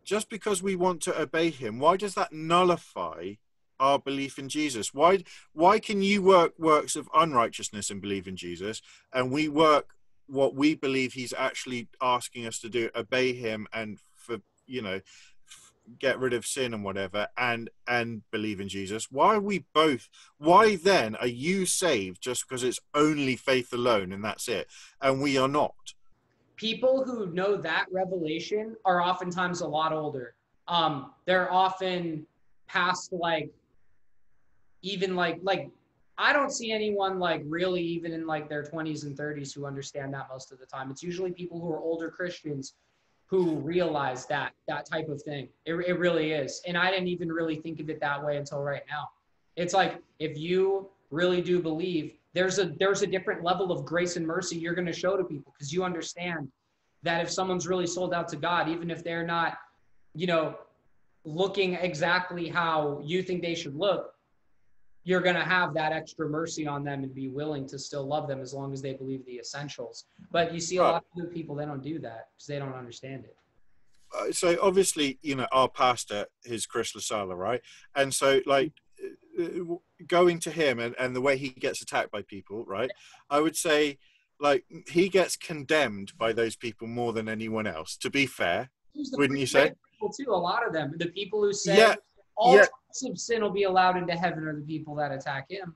Speaker 1: Just because we want to obey him, why does that nullify our belief in Jesus? Why why can you work works of unrighteousness and believe in Jesus, and we work what we believe he's actually asking us to do obey him and for you know get rid of sin and whatever and and believe in jesus. Why are we both why then are you saved just because it's only faith alone and that's it and we are not?
Speaker 2: People who know that revelation are oftentimes a lot older. Um they're often past like even like like I don't see anyone like really even in like their 20s and 30s who understand that most of the time. It's usually people who are older Christians who realize that that type of thing. It, it really is. And I didn't even really think of it that way until right now. It's like if you really do believe there's a there's a different level of grace and mercy you're going to show to people because you understand that if someone's really sold out to God, even if they're not, you know, looking exactly how you think they should look, you're going to have that extra mercy on them and be willing to still love them as long as they believe the essentials. But you see a lot of people, they don't do that because they don't understand it.
Speaker 1: uh, so obviously, you know, our pastor is Chris Lasala, right? And so, like, uh, going to him and, and the way he gets attacked by people, right? I would say, like, he gets condemned by those people more than anyone else. To be fair, Wouldn't you say?
Speaker 2: People too, a lot of them. The people who say
Speaker 1: Yeah,
Speaker 2: all
Speaker 1: yeah.
Speaker 2: types of sin will be allowed into heaven are the people that attack him.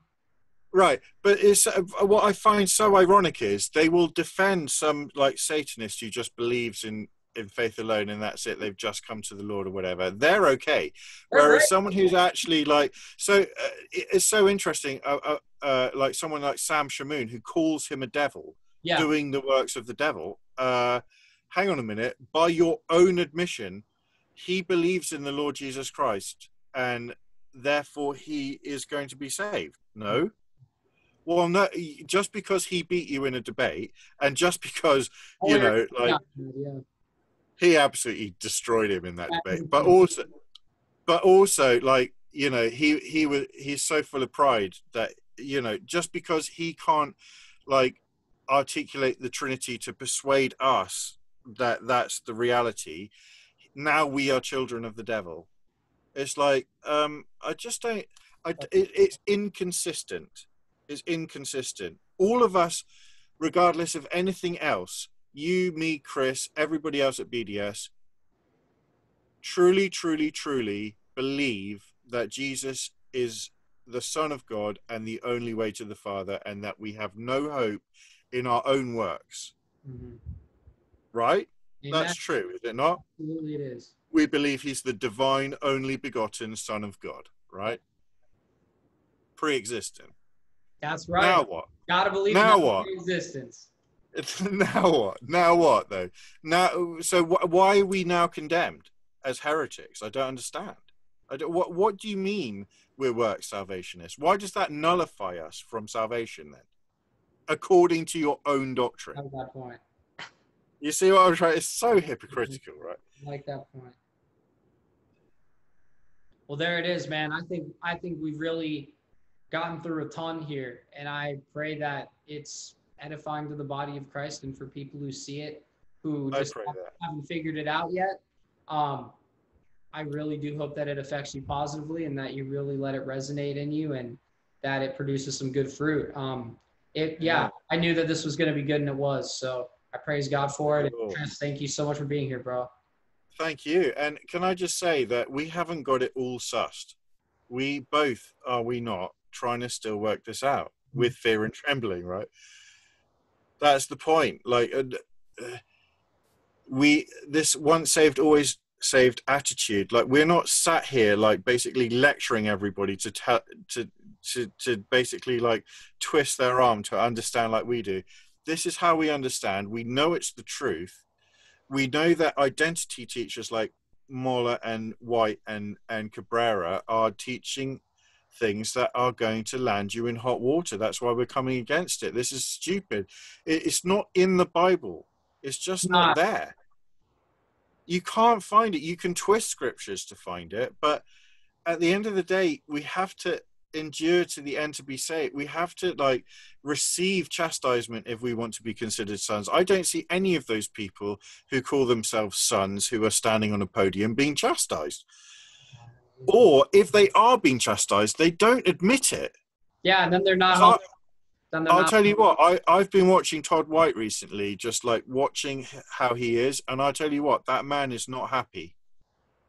Speaker 1: right? But it's uh, what I find so ironic is they will defend some like Satanist who just believes in in faith alone and that's it. They've just come to the Lord or whatever. They're okay.
Speaker 2: They're
Speaker 1: Whereas
Speaker 2: great.
Speaker 1: someone who's actually like so, uh, it's so interesting. Uh, uh, uh, like someone like Sam Shamoun who calls him a devil,
Speaker 2: Yeah.
Speaker 1: doing the works of the devil. Uh, hang on a minute. By your own admission, he believes in the Lord Jesus Christ, and therefore he is going to be saved. No. Mm-hmm. Well, no. Just because he beat you in a debate, and just because
Speaker 2: Oh,
Speaker 1: you
Speaker 2: yeah.
Speaker 1: know, like
Speaker 2: Yeah, yeah.
Speaker 1: he absolutely destroyed him in that
Speaker 2: Yeah.
Speaker 1: debate. But also, but also, like you know, he he was he's so full of pride that you know, just because he can't like articulate the Trinity to persuade us that that's the reality, now we are children of the devil. It's like um, I just don't. I, it, it's inconsistent. It's inconsistent. All of us, regardless of anything else, you, me, Chris, everybody else at BDS, truly, truly, truly believe that Jesus is the Son of God and the only way to the Father, and that we have no hope in our own works.
Speaker 2: Mhm.
Speaker 1: Right?
Speaker 2: Amen.
Speaker 1: That's true, is it not?
Speaker 2: Absolutely, it is.
Speaker 1: We believe he's the divine, only begotten Son of God, right? Pre existent.
Speaker 2: That's right.
Speaker 1: Now what?
Speaker 2: Gotta believe
Speaker 1: Now
Speaker 2: in
Speaker 1: what?
Speaker 2: existence.
Speaker 1: Now what? Now what, though? Now, so wh- why are we now condemned as heretics? I don't understand. I don't, what, what do you mean we're work salvationists? Why does that nullify us from salvation then? According to your own doctrine.
Speaker 2: That point.
Speaker 1: You see what I'm trying? It's so hypocritical, right?
Speaker 2: I like that point. Well, there it is, man. I think I think we've really gotten through a ton here, and I pray that it's edifying to the body of Christ and for people who see it, who
Speaker 1: I
Speaker 2: just
Speaker 1: that.
Speaker 2: haven't figured it out yet. Um, I really do hope that it affects you positively and that you really let it resonate in you and that it produces some good fruit. Um, it, yeah, I knew that this was going to be good and it was. So I praise God for it.
Speaker 1: Cool.
Speaker 2: And Chris, thank you so much for being here, bro.
Speaker 1: Thank you. And can I just say that we haven't got it all sussed. We both, are we not, trying to still work this out with fear and trembling, right? That's the point. Like, uh, we, this once saved, always saved attitude. Like, we're not sat here, like, basically lecturing everybody to tell, to, to, to basically, like, twist their arm to understand like we do. This is how we understand. We know it's the truth we know that identity teachers like Mohler and White and, and Cabrera are teaching things that are going to land you in hot water. That's why we're coming against it. This is stupid. It, it's not in the Bible. It's just not
Speaker 2: Not.
Speaker 1: there. You can't find it. You can twist scriptures to find it, but at the end of the day, we have to endure to the end to be saved. We have to like receive chastisement if we want to be considered sons. I don't see any of those people who call themselves sons who are standing on a podium being chastised. Or if they are being chastised, they don't admit it.
Speaker 2: Yeah, and then they're not.
Speaker 1: I,
Speaker 2: then they're
Speaker 1: I'll
Speaker 2: not
Speaker 1: tell you what, I, I've been watching Todd White recently, just like watching how he is. And I'll tell you what, that man is not happy.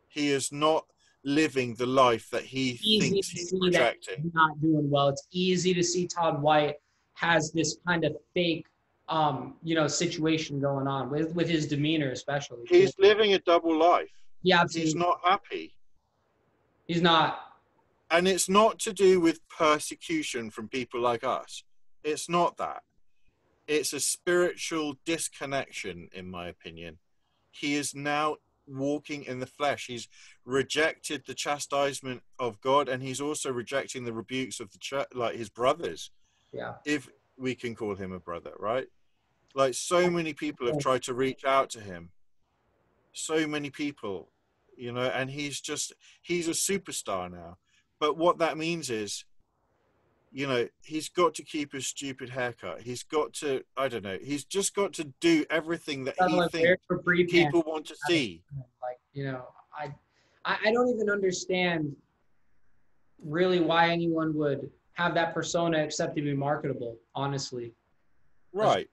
Speaker 1: He is not living the life that he
Speaker 2: Easy
Speaker 1: thinks he's projecting.
Speaker 2: not doing well. It's easy to see Todd White has this kind of fake, um, you know, situation going on with with his demeanor, especially.
Speaker 1: He's living a double life.
Speaker 2: yeah,
Speaker 1: He's not happy.
Speaker 2: He's not.
Speaker 1: And it's not to do with persecution from people like us. It's not that. It's a spiritual disconnection, in my opinion. He is now walking in the flesh. He's rejected the chastisement of God, and he's also rejecting the rebukes of the church, like his brothers,
Speaker 2: Yeah.
Speaker 1: if we can call him a brother, right? Like so many people have tried to reach out to him. So many people, you know, and he's just he's a superstar now. But what that means is, you know, he's got to keep his stupid haircut. He's got to, I don't know, he's just got to do everything that he thinks people want to see.
Speaker 2: Like, you know, I, I don't even understand really why anyone would have that persona except to be marketable. Honestly,
Speaker 1: right,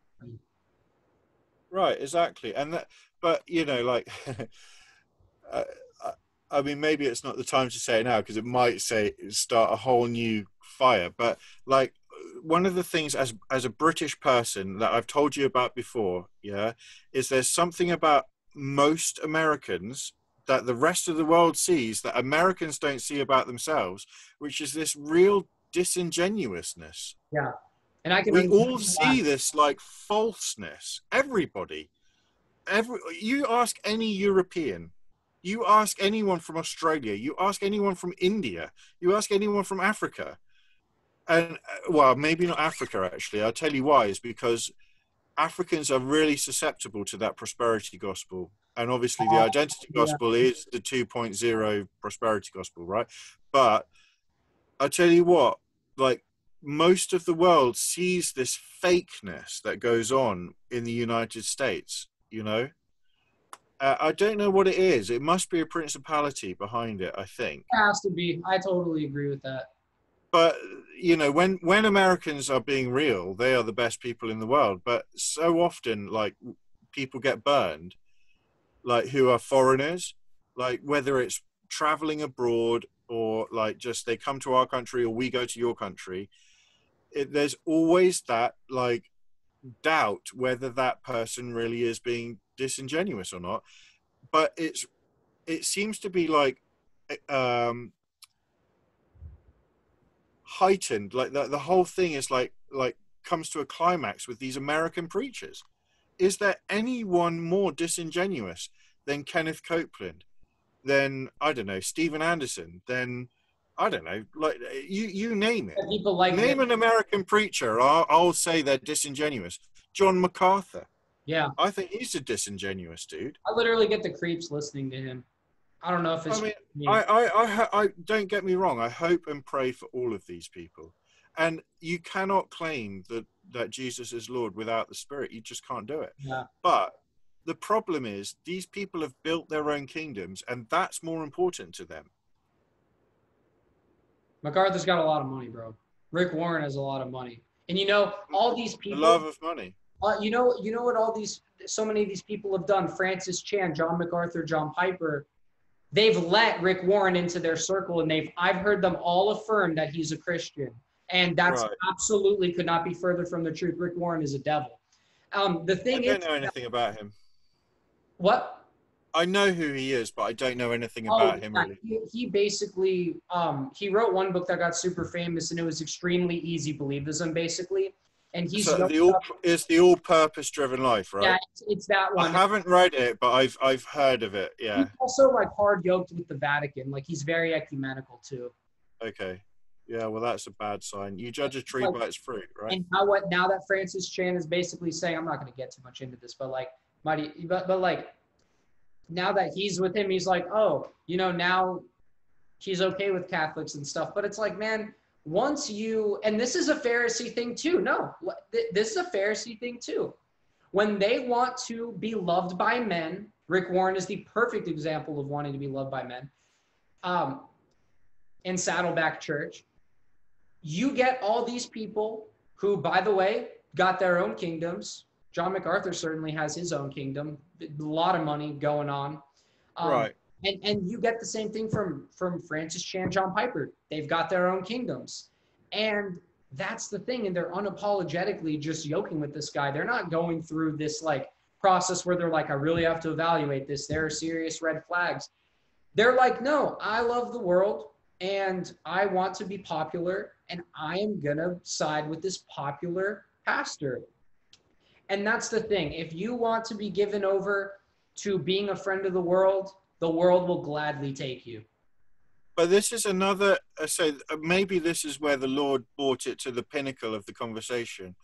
Speaker 1: right, exactly, and that. But you know, like, uh, I mean, maybe it's not the time to say it now because it might say start a whole new fire. But like, one of the things as as a British person that I've told you about before, yeah, is there's something about most Americans that the rest of the world sees that Americans don't see about themselves, which is this real disingenuousness.
Speaker 2: Yeah. And I can
Speaker 1: we all see this like falseness. Everybody. Every you ask any European, you ask anyone from Australia, you ask anyone from India, you ask anyone from Africa. And uh, well, maybe not Africa actually. I'll tell you why. Is because Africans are really susceptible to that prosperity gospel. And obviously the identity gospel yeah. is the 2.0 prosperity gospel right? But i tell you what like most of the world sees this fakeness that goes on in the united states you know? Uh, i don't know what it is. It must be a principality behind it i think.
Speaker 2: It has to be. I totally agree with that
Speaker 1: but you know when when americans are being real they are the best people in the world but so often like people get burned like who are foreigners, like whether it's traveling abroad or like just they come to our country or we go to your country, it, there's always that like doubt whether that person really is being disingenuous or not. But it's it seems to be like um heightened like the, the whole thing is like like comes to a climax with these american preachers is there anyone more disingenuous than Kenneth Copeland, than I don't know Steven Anderson, then I don't know, like you you name it.
Speaker 2: People like
Speaker 1: name an American preacher. I'll, I'll say they're disingenuous. John MacArthur.
Speaker 2: Yeah,
Speaker 1: I think he's a disingenuous dude.
Speaker 2: I literally get the creeps listening to him. I don't know if it's. I
Speaker 1: mean, I, I, I, I, don't get me wrong. I hope and pray for all of these people, and you cannot claim that that Jesus is Lord without the Spirit. You just can't do it.
Speaker 2: Yeah.
Speaker 1: But the problem is these people have built their own kingdoms and that's more important to them
Speaker 2: macarthur's got a lot of money bro rick warren has a lot of money and you know all these people
Speaker 1: the love of money
Speaker 2: uh, you know you know what all these so many of these people have done francis chan john macarthur john piper they've let rick warren into their circle and they've i've heard them all affirm that he's a christian and that's right. absolutely could not be further from the truth rick warren is a devil um, the thing
Speaker 1: I don't is, know anything about him.
Speaker 2: What?
Speaker 1: I know who he is, but I don't know anything oh, about him really.
Speaker 2: He, he, basically um, he wrote one book that got super famous, and it was extremely easy believism, basically. And he's
Speaker 1: so the all, it's the all-purpose driven life, right?
Speaker 2: Yeah, it's, it's, that one.
Speaker 1: I haven't read it, but I've I've heard of it. Yeah.
Speaker 2: He's also like hard yoked with the Vatican. Like he's very ecumenical too.
Speaker 1: Okay. Yeah, well, that's a bad sign. You judge a tree like, by its fruit, right?
Speaker 2: And how what now that Francis Chan is basically saying, I'm not going to get too much into this, but like, mighty, but but like now that he's with him, he's like, oh, you know, now he's okay with Catholics and stuff. But it's like, man, once you, and this is a Pharisee thing too. No, this is a Pharisee thing too. When they want to be loved by men, Rick Warren is the perfect example of wanting to be loved by men. Um, in Saddleback Church, you get all these people who, by the way, got their own kingdoms, John MacArthur certainly has his own kingdom, a lot of money going on.
Speaker 1: Um, right.
Speaker 2: And and you get the same thing from from Francis Chan, John Piper. They've got their own kingdoms, and that's the thing. And they're unapologetically just yoking with this guy. They're not going through this like process where they're like, I really have to evaluate this. There are serious red flags. They're like, no, I love the world and I want to be popular, and I am gonna side with this popular pastor. And that's the thing. If you want to be given over to being a friend of the world, the world will gladly take you.
Speaker 1: But this is another, I say, uh, maybe this is where the Lord brought it to the pinnacle of the conversation.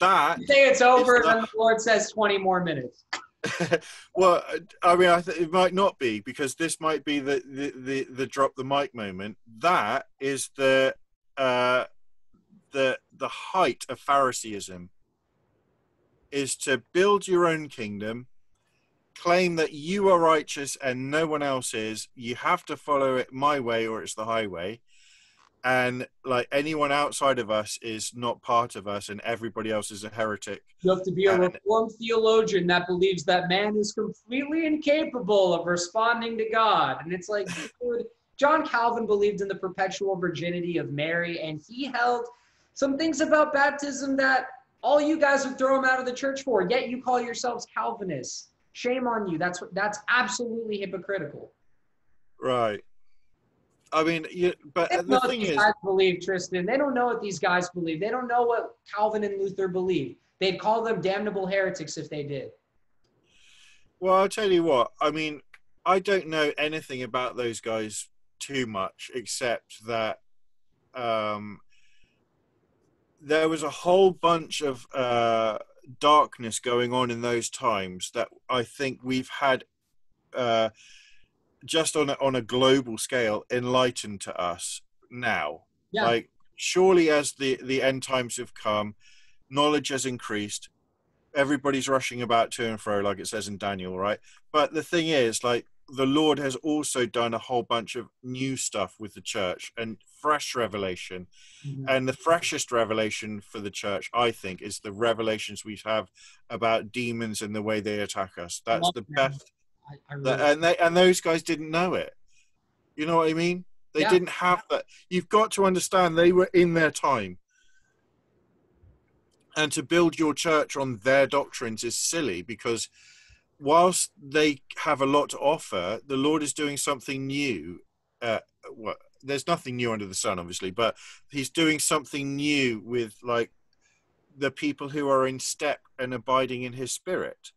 Speaker 1: That
Speaker 2: you say it's over, and the Lord says 20 more minutes.
Speaker 1: well, I mean, I th- it might not be because this might be the, the, the, the drop the mic moment. That is the uh, the the height of Phariseeism. Is to build your own kingdom, claim that you are righteous and no one else is. You have to follow it my way or it's the highway. And like anyone outside of us is not part of us and everybody else is a heretic.
Speaker 2: You have to be a
Speaker 1: And-
Speaker 2: reformed theologian that believes that man is completely incapable of responding to god. And it's like dude, john calvin believed in the perpetual virginity of mary and he held some things about baptism that all you guys would throw him out of the church for yet you call yourselves calvinists shame on you that's what that's absolutely hypocritical
Speaker 1: right i mean you, but
Speaker 2: They
Speaker 1: the thing
Speaker 2: these
Speaker 1: is
Speaker 2: guys believe, Tristan. They don't know what these guys believe. They don't know what Calvin and Luther believe. They'd call them damnable heretics if they did.
Speaker 1: well i'll tell you what i mean i don't know anything about those guys too much except that um there was a whole bunch of uh darkness going on in those times that i think we've had uh just on a, on a global scale enlightened to us now
Speaker 2: Yeah.
Speaker 1: like surely as the the end times have come knowledge has increased everybody's rushing about to and fro like it says in daniel right but the thing is like the lord has also done a whole bunch of new stuff with the church and fresh revelation
Speaker 2: Mhm.
Speaker 1: and the freshest revelation for the church i think is the revelations we have about demons and the way they attack us that's the
Speaker 2: them.
Speaker 1: best
Speaker 2: I, I really,
Speaker 1: that, and they and those guys didn't know it. You know what I mean? They
Speaker 2: Yeah.
Speaker 1: didn't have that. You've got to understand they were in their time. And to build your church on their doctrines is silly because whilst they have a lot to offer, the Lord is doing something new. Uh, well, there's nothing new under the sun, obviously, but He's doing something new with like the people who are in step and abiding in His Spirit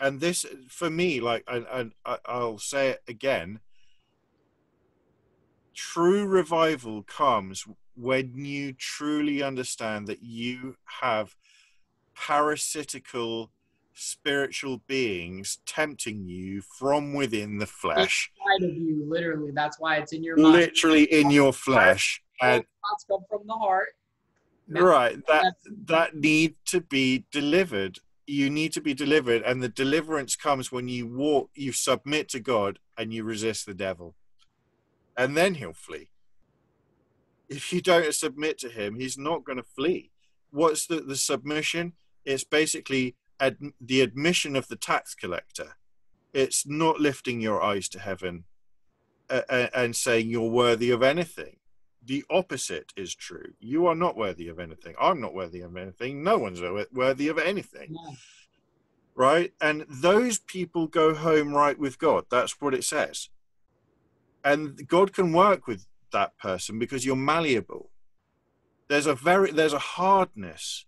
Speaker 1: and this for me like I i'll say it again true revival comes when you truly understand that you have parasitical spiritual beings tempting you from within the flesh.
Speaker 2: inside of you, literally. That's why it's in your mind.
Speaker 1: literally in your flesh. And
Speaker 2: Thoughts come from the heart.
Speaker 1: right that that need to be delivered. You need to be delivered and the deliverance comes when you walk you submit to god and you resist the devil. And then he'll flee. If you don't submit to him he's not going to flee. What's the, the submission? It's basically ad, the admission of the tax collector it's not lifting your eyes to heaven uh, and saying you're worthy of anything the opposite is true. You are not worthy of anything. I'm not worthy of anything. No one's worthy of anything. Right? And those people go home right with God. That's what it says. And God can work with that person because you're malleable. There's a very there's a hardness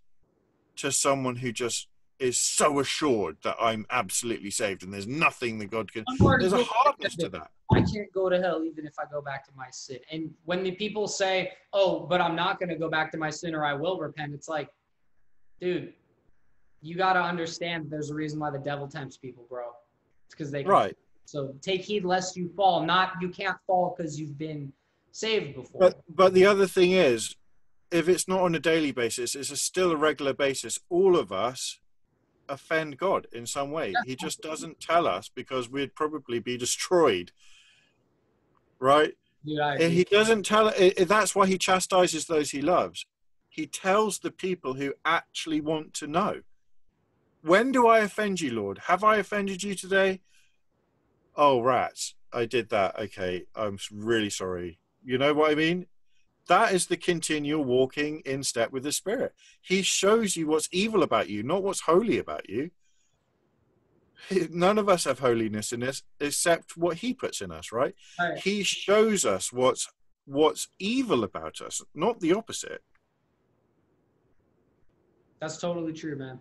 Speaker 1: to someone who just is so assured that I'm absolutely saved and there's nothing that God can there's a hardness to that.
Speaker 2: I can't go to hell even if I go back to my sin. And when the people say, "Oh, but I'm not going to go back to my sin or I will repent," it's like, dude, you got to understand there's a reason why the devil tempts people, bro. It's because they can.
Speaker 1: Right.
Speaker 2: So take heed lest you fall. Not you can't fall because you've been saved before.
Speaker 1: But but the other thing is, if it's not on a daily basis, it's a still a regular basis. All of us offend God in some way. He just doesn't tell us because we'd probably be destroyed. Right?
Speaker 2: Dude, eh,
Speaker 1: He doesn't tell. i- i- That's why he chastises those he loves. He tells the people who actually want to know. When do I offend you, Lord? Have I offended you today? Oh, rats! I did that. Okay, I'm really sorry. You know what I mean? That is the continual walking in step with the Spirit. He shows you what's evil about you, not what's holy about you. None of us have holiness in us except what He puts in us, right?
Speaker 2: Right.
Speaker 1: he shows us what's what's evil about us not the opposite
Speaker 2: That's totally true, man.